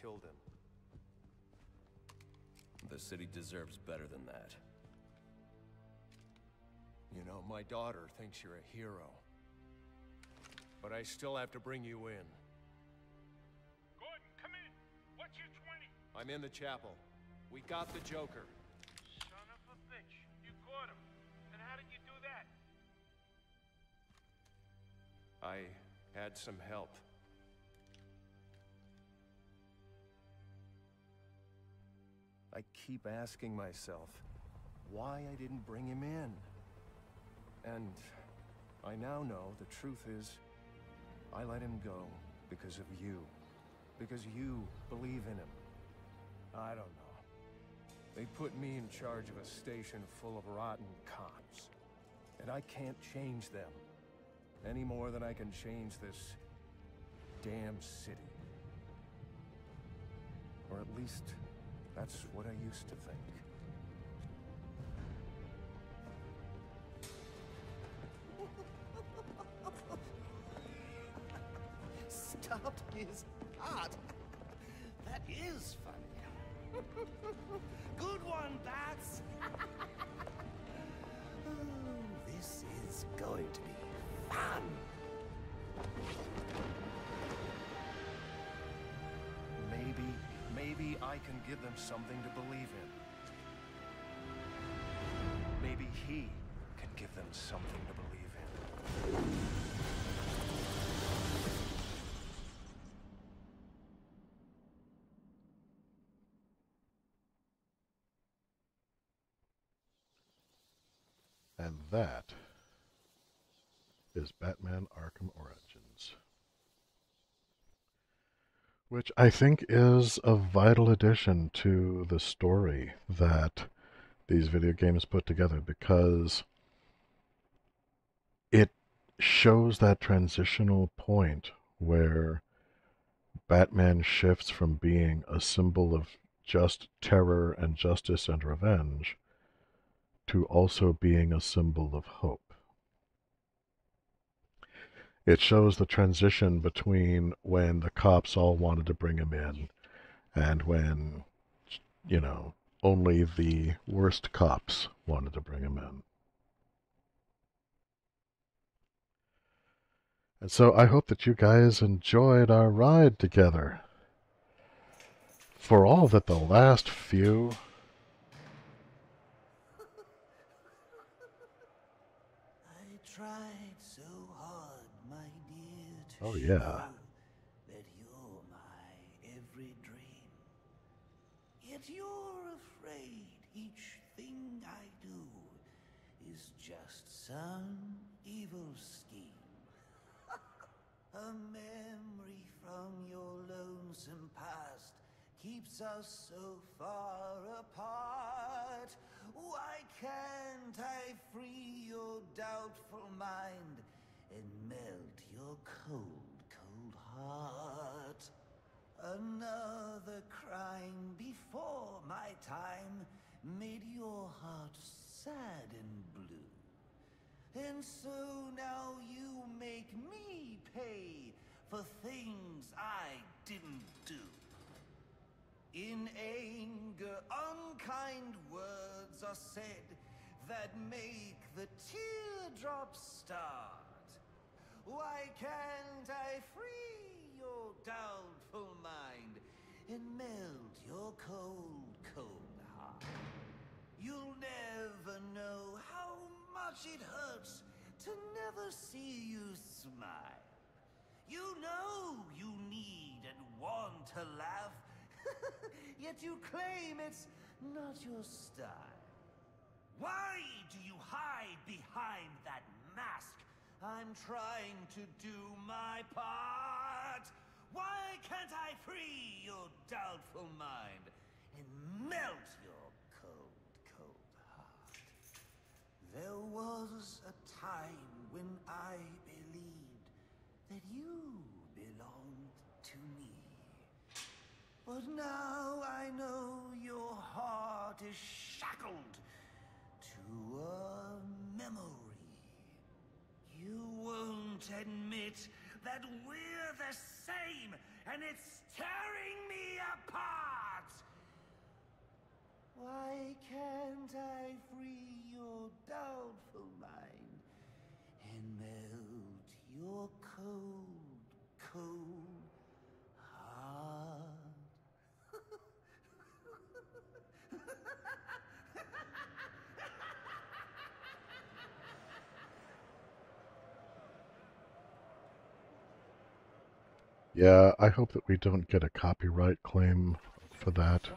Killed him. The city deserves better than that. You know, my daughter thinks you're a hero. But I still have to bring you in. Gordon, come in. What's your 20? I'm in the chapel. We got the Joker. Son of a bitch. You caught him. And how did you do that? I had some help. I keep asking myself why I didn't bring him in. And I now know the truth is I let him go because of you. Because you believe in him. I don't know. They put me in charge of a station full of rotten cops. And I can't change them. Any more than I can change this damn city. Or at least, that's what I used to think. Stopped his heart. That is funny. Good one, Bats. Oh, [LAUGHS] this is going to be fun. Maybe I can give them something to believe in. Maybe he can give them something to believe in. And that is Batman Arkham Origins. Which I think is a vital addition to the story that these video games put together because it shows that transitional point where Batman shifts from being a symbol of just terror and justice and revenge to also being a symbol of hope. It shows the transition between when the cops all wanted to bring him in and when, you know, only the worst cops wanted to bring him in. And so I hope that you guys enjoyed our ride together. For all that the last few I tried so hard, my dear, to Oh, yeah. that you're my every dream. Yet you're afraid each thing I do is just some evil scheme. [LAUGHS] A memory from your lonesome past keeps us so far apart. Why can't I free your doubtful mind and melt your cold, cold heart? Another crime before my time made your heart sad and blue. And so now you make me pay for things I didn't do. In anger, unkind words are said that make the teardrops start. Why can't I free your doubtful mind and melt your cold, cold heart? You'll never know how much it hurts to never see you smile. You know you need and want to laugh, [LAUGHS] yet you claim it's not your style. Why do you hide behind that mask? I'm trying to do my part. Why can't I free your doubtful mind and melt your cold, cold heart? There was a time when I believed that you belonged to me. But now I know your heart is shackled to a memory. You won't admit that we're the same, and it's tearing me apart! Why can't I free your doubtful mind and melt your cold, cold heart? Yeah, I hope that we don't get a copyright claim for that.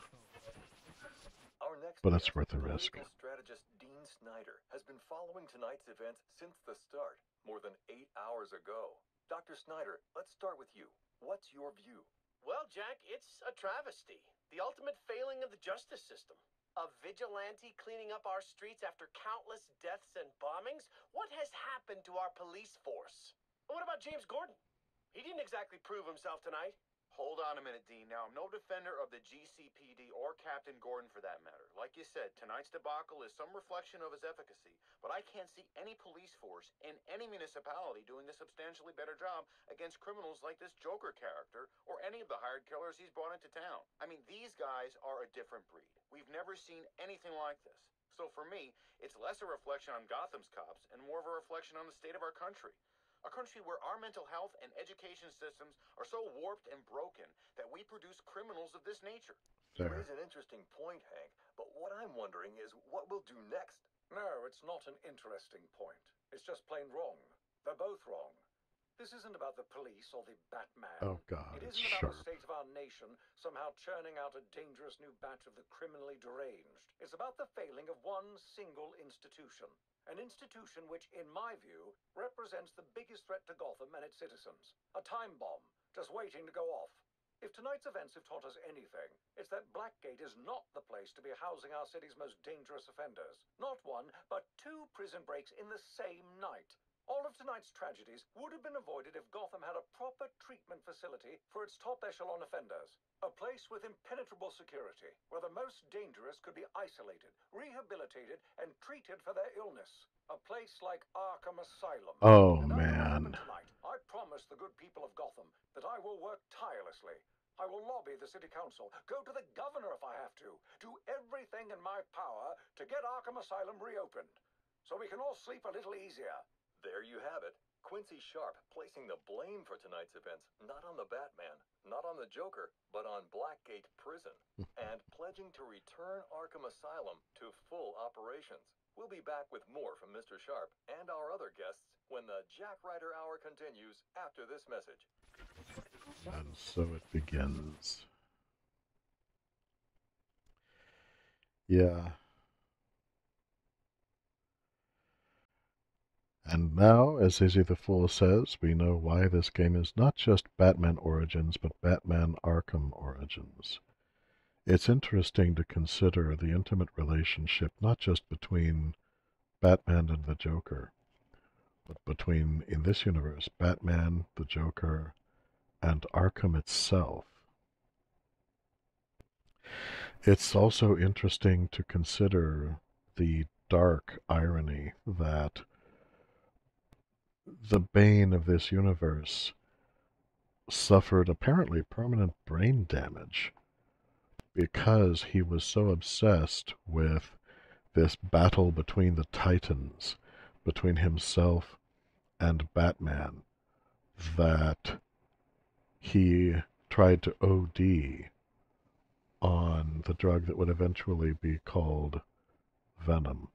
But it's worth the risk. Political strategist Dean Snyder has been following tonight's events since the start, more than eight hours ago. Dr. Snyder, let's start with you. What's your view? Well, Jack, it's a travesty. The ultimate failing of the justice system. A vigilante cleaning up our streets after countless deaths and bombings? What has happened to our police force? And what about James Gordon? He didn't exactly prove himself tonight. Hold on a minute, Dean. Now, I'm no defender of the GCPD or Captain Gordon for that matter. Like you said, tonight's debacle is some reflection of his efficacy, but I can't see any police force in any municipality doing a substantially better job against criminals like this Joker character or any of the hired killers he's brought into town. I mean, these guys are a different breed. We've never seen anything like this. So for me, it's less a reflection on Gotham's cops and more of a reflection on the state of our country. A country where our mental health and education systems are so warped and broken that we produce criminals of this nature. You raise an interesting point, Hank, but what I'm wondering is what we'll do next. No, it's not an interesting point. It's just plain wrong. They're both wrong. This isn't about the police or the Batman. Oh, God, It isn't about sharp. the state of our nation somehow churning out a dangerous new batch of the criminally deranged. It's about the failing of one single institution. An institution which, in my view, represents the biggest threat to Gotham and its citizens. A time bomb, just waiting to go off. If tonight's events have taught us anything, it's that Blackgate is not the place to be housing our city's most dangerous offenders. Not one, but two prison breaks in the same night. All of tonight's tragedies would have been avoided if Gotham had a proper treatment facility for its top echelon offenders. A place with impenetrable security, where the most dangerous could be isolated, rehabilitated, and treated for their illness. A place like Arkham Asylum. Oh, And that's what happened man. Tonight, I promise the good people of Gotham that I will work tirelessly. I will lobby the city council, go to the governor if I have to, do everything in my power to get Arkham Asylum reopened, so we can all sleep a little easier. There you have it. Quincy Sharp placing the blame for tonight's events not on the Batman, not on the Joker, but on Blackgate Prison, [LAUGHS] and pledging to return Arkham Asylum to full operations. We'll be back with more from Mr. Sharp and our other guests when the Jack Ryder Hour continues after this message. And so it begins. Yeah. And now, as Izzy the Fool says, we know why this game is not just Batman Origins, but Batman Arkham Origins. It's interesting to consider the intimate relationship not just between Batman and the Joker, but between, in this universe, Batman, the Joker, and Arkham itself. It's also interesting to consider the dark irony that the Bane of this universe suffered apparently permanent brain damage because he was so obsessed with this battle between the titans, between himself and Batman, that he tried to OD on the drug that would eventually be called Venom.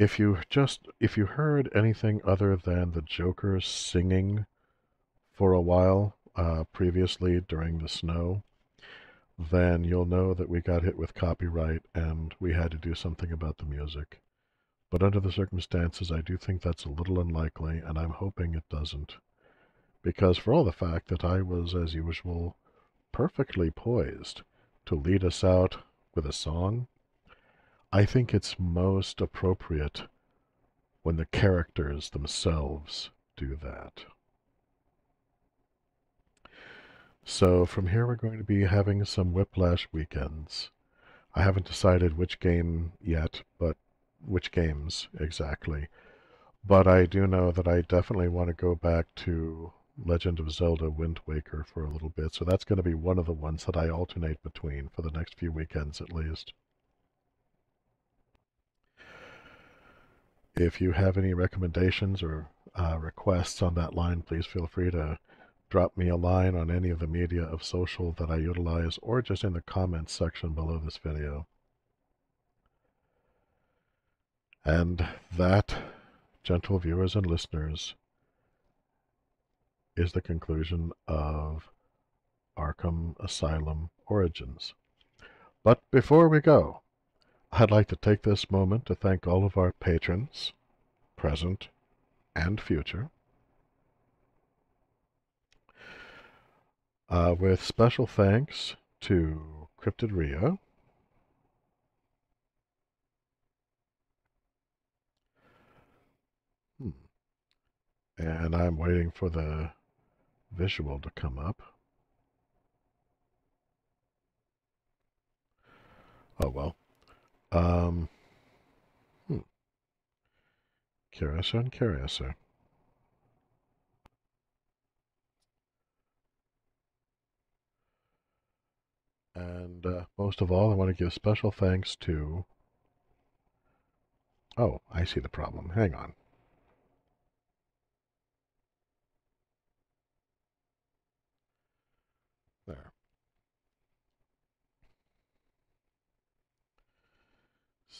If you just if you heard anything other than the Joker singing for a while uh, previously during the snow, then you'll know that we got hit with copyright and we had to do something about the music. But under the circumstances, I do think that's a little unlikely, and I'm hoping it doesn't. Because for all the fact that I was, as usual, perfectly poised to lead us out with a song, I think it's most appropriate when the characters themselves do that. So from here we're going to be having some Whiplash weekends. I haven't decided which game yet, but which games exactly. But I do know that I definitely want to go back to Legend of Zelda Wind Waker for a little bit, so that's going to be one of the ones that I alternate between for the next few weekends at least. If you have any recommendations or uh, requests on that line, please feel free to drop me a line on any of the media of social that I utilize or just in the comments section below this video. And that, gentle viewers and listeners, is the conclusion of Arkham Asylum Origins. But before we go, I'd like to take this moment to thank all of our patrons, present and future, uh, with special thanks to Cryptid Rio, hmm. and I'm waiting for the visual to come up. Oh well. Um, hmm. Curiouser and curiouser. And uh, most of all, I want to give special thanks to. Oh, I see the problem. Hang on.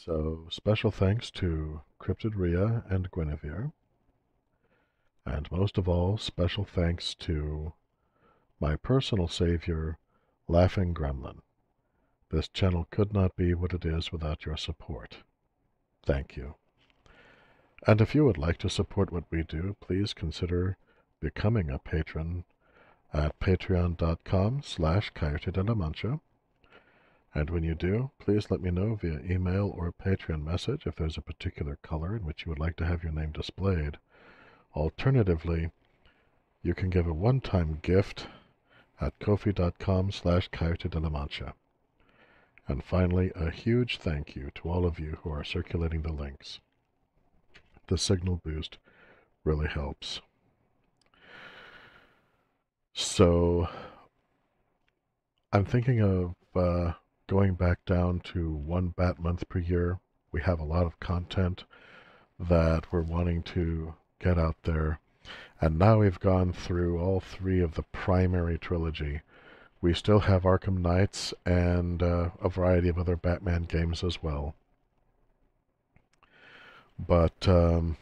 So, special thanks to Cryptid Rhea and Guinevere. And most of all, special thanks to my personal savior, Laughing Gremlin. This channel could not be what it is without your support. Thank you. And if you would like to support what we do, please consider becoming a patron at patreon.com slash coyote de la mancha. And when you do, please let me know via email or Patreon message if there's a particular color in which you would like to have your name displayed. Alternatively, you can give a one-time gift at kofi.com slash coyote de la mancha. And finally, a huge thank you to all of you who are circulating the links. The signal boost really helps. So, I'm thinking of uh, going back down to one bat month per year. We have a lot of content that we're wanting to get out there. And now we've gone through all three of the primary trilogy. We still have Arkham Knights and uh, a variety of other Batman games as well. But um,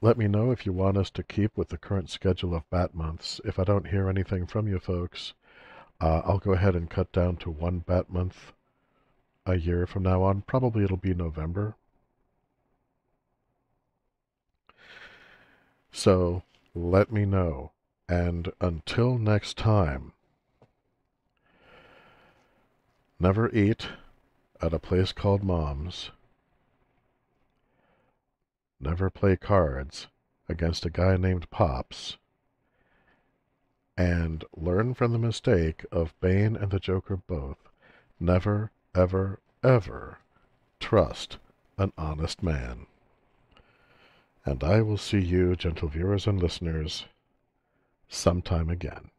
let me know if you want us to keep with the current schedule of Bat months. If I don't hear anything from you folks, uh, I'll go ahead and cut down to one Bat month a year from now on. Probably it'll be November. So let me know. And until next time, never eat at a place called Mom's. Never play cards against a guy named Pops. And learn from the mistake of Bane and the Joker both. Never, ever, ever trust an honest man. And I will see you, gentle viewers and listeners, sometime again.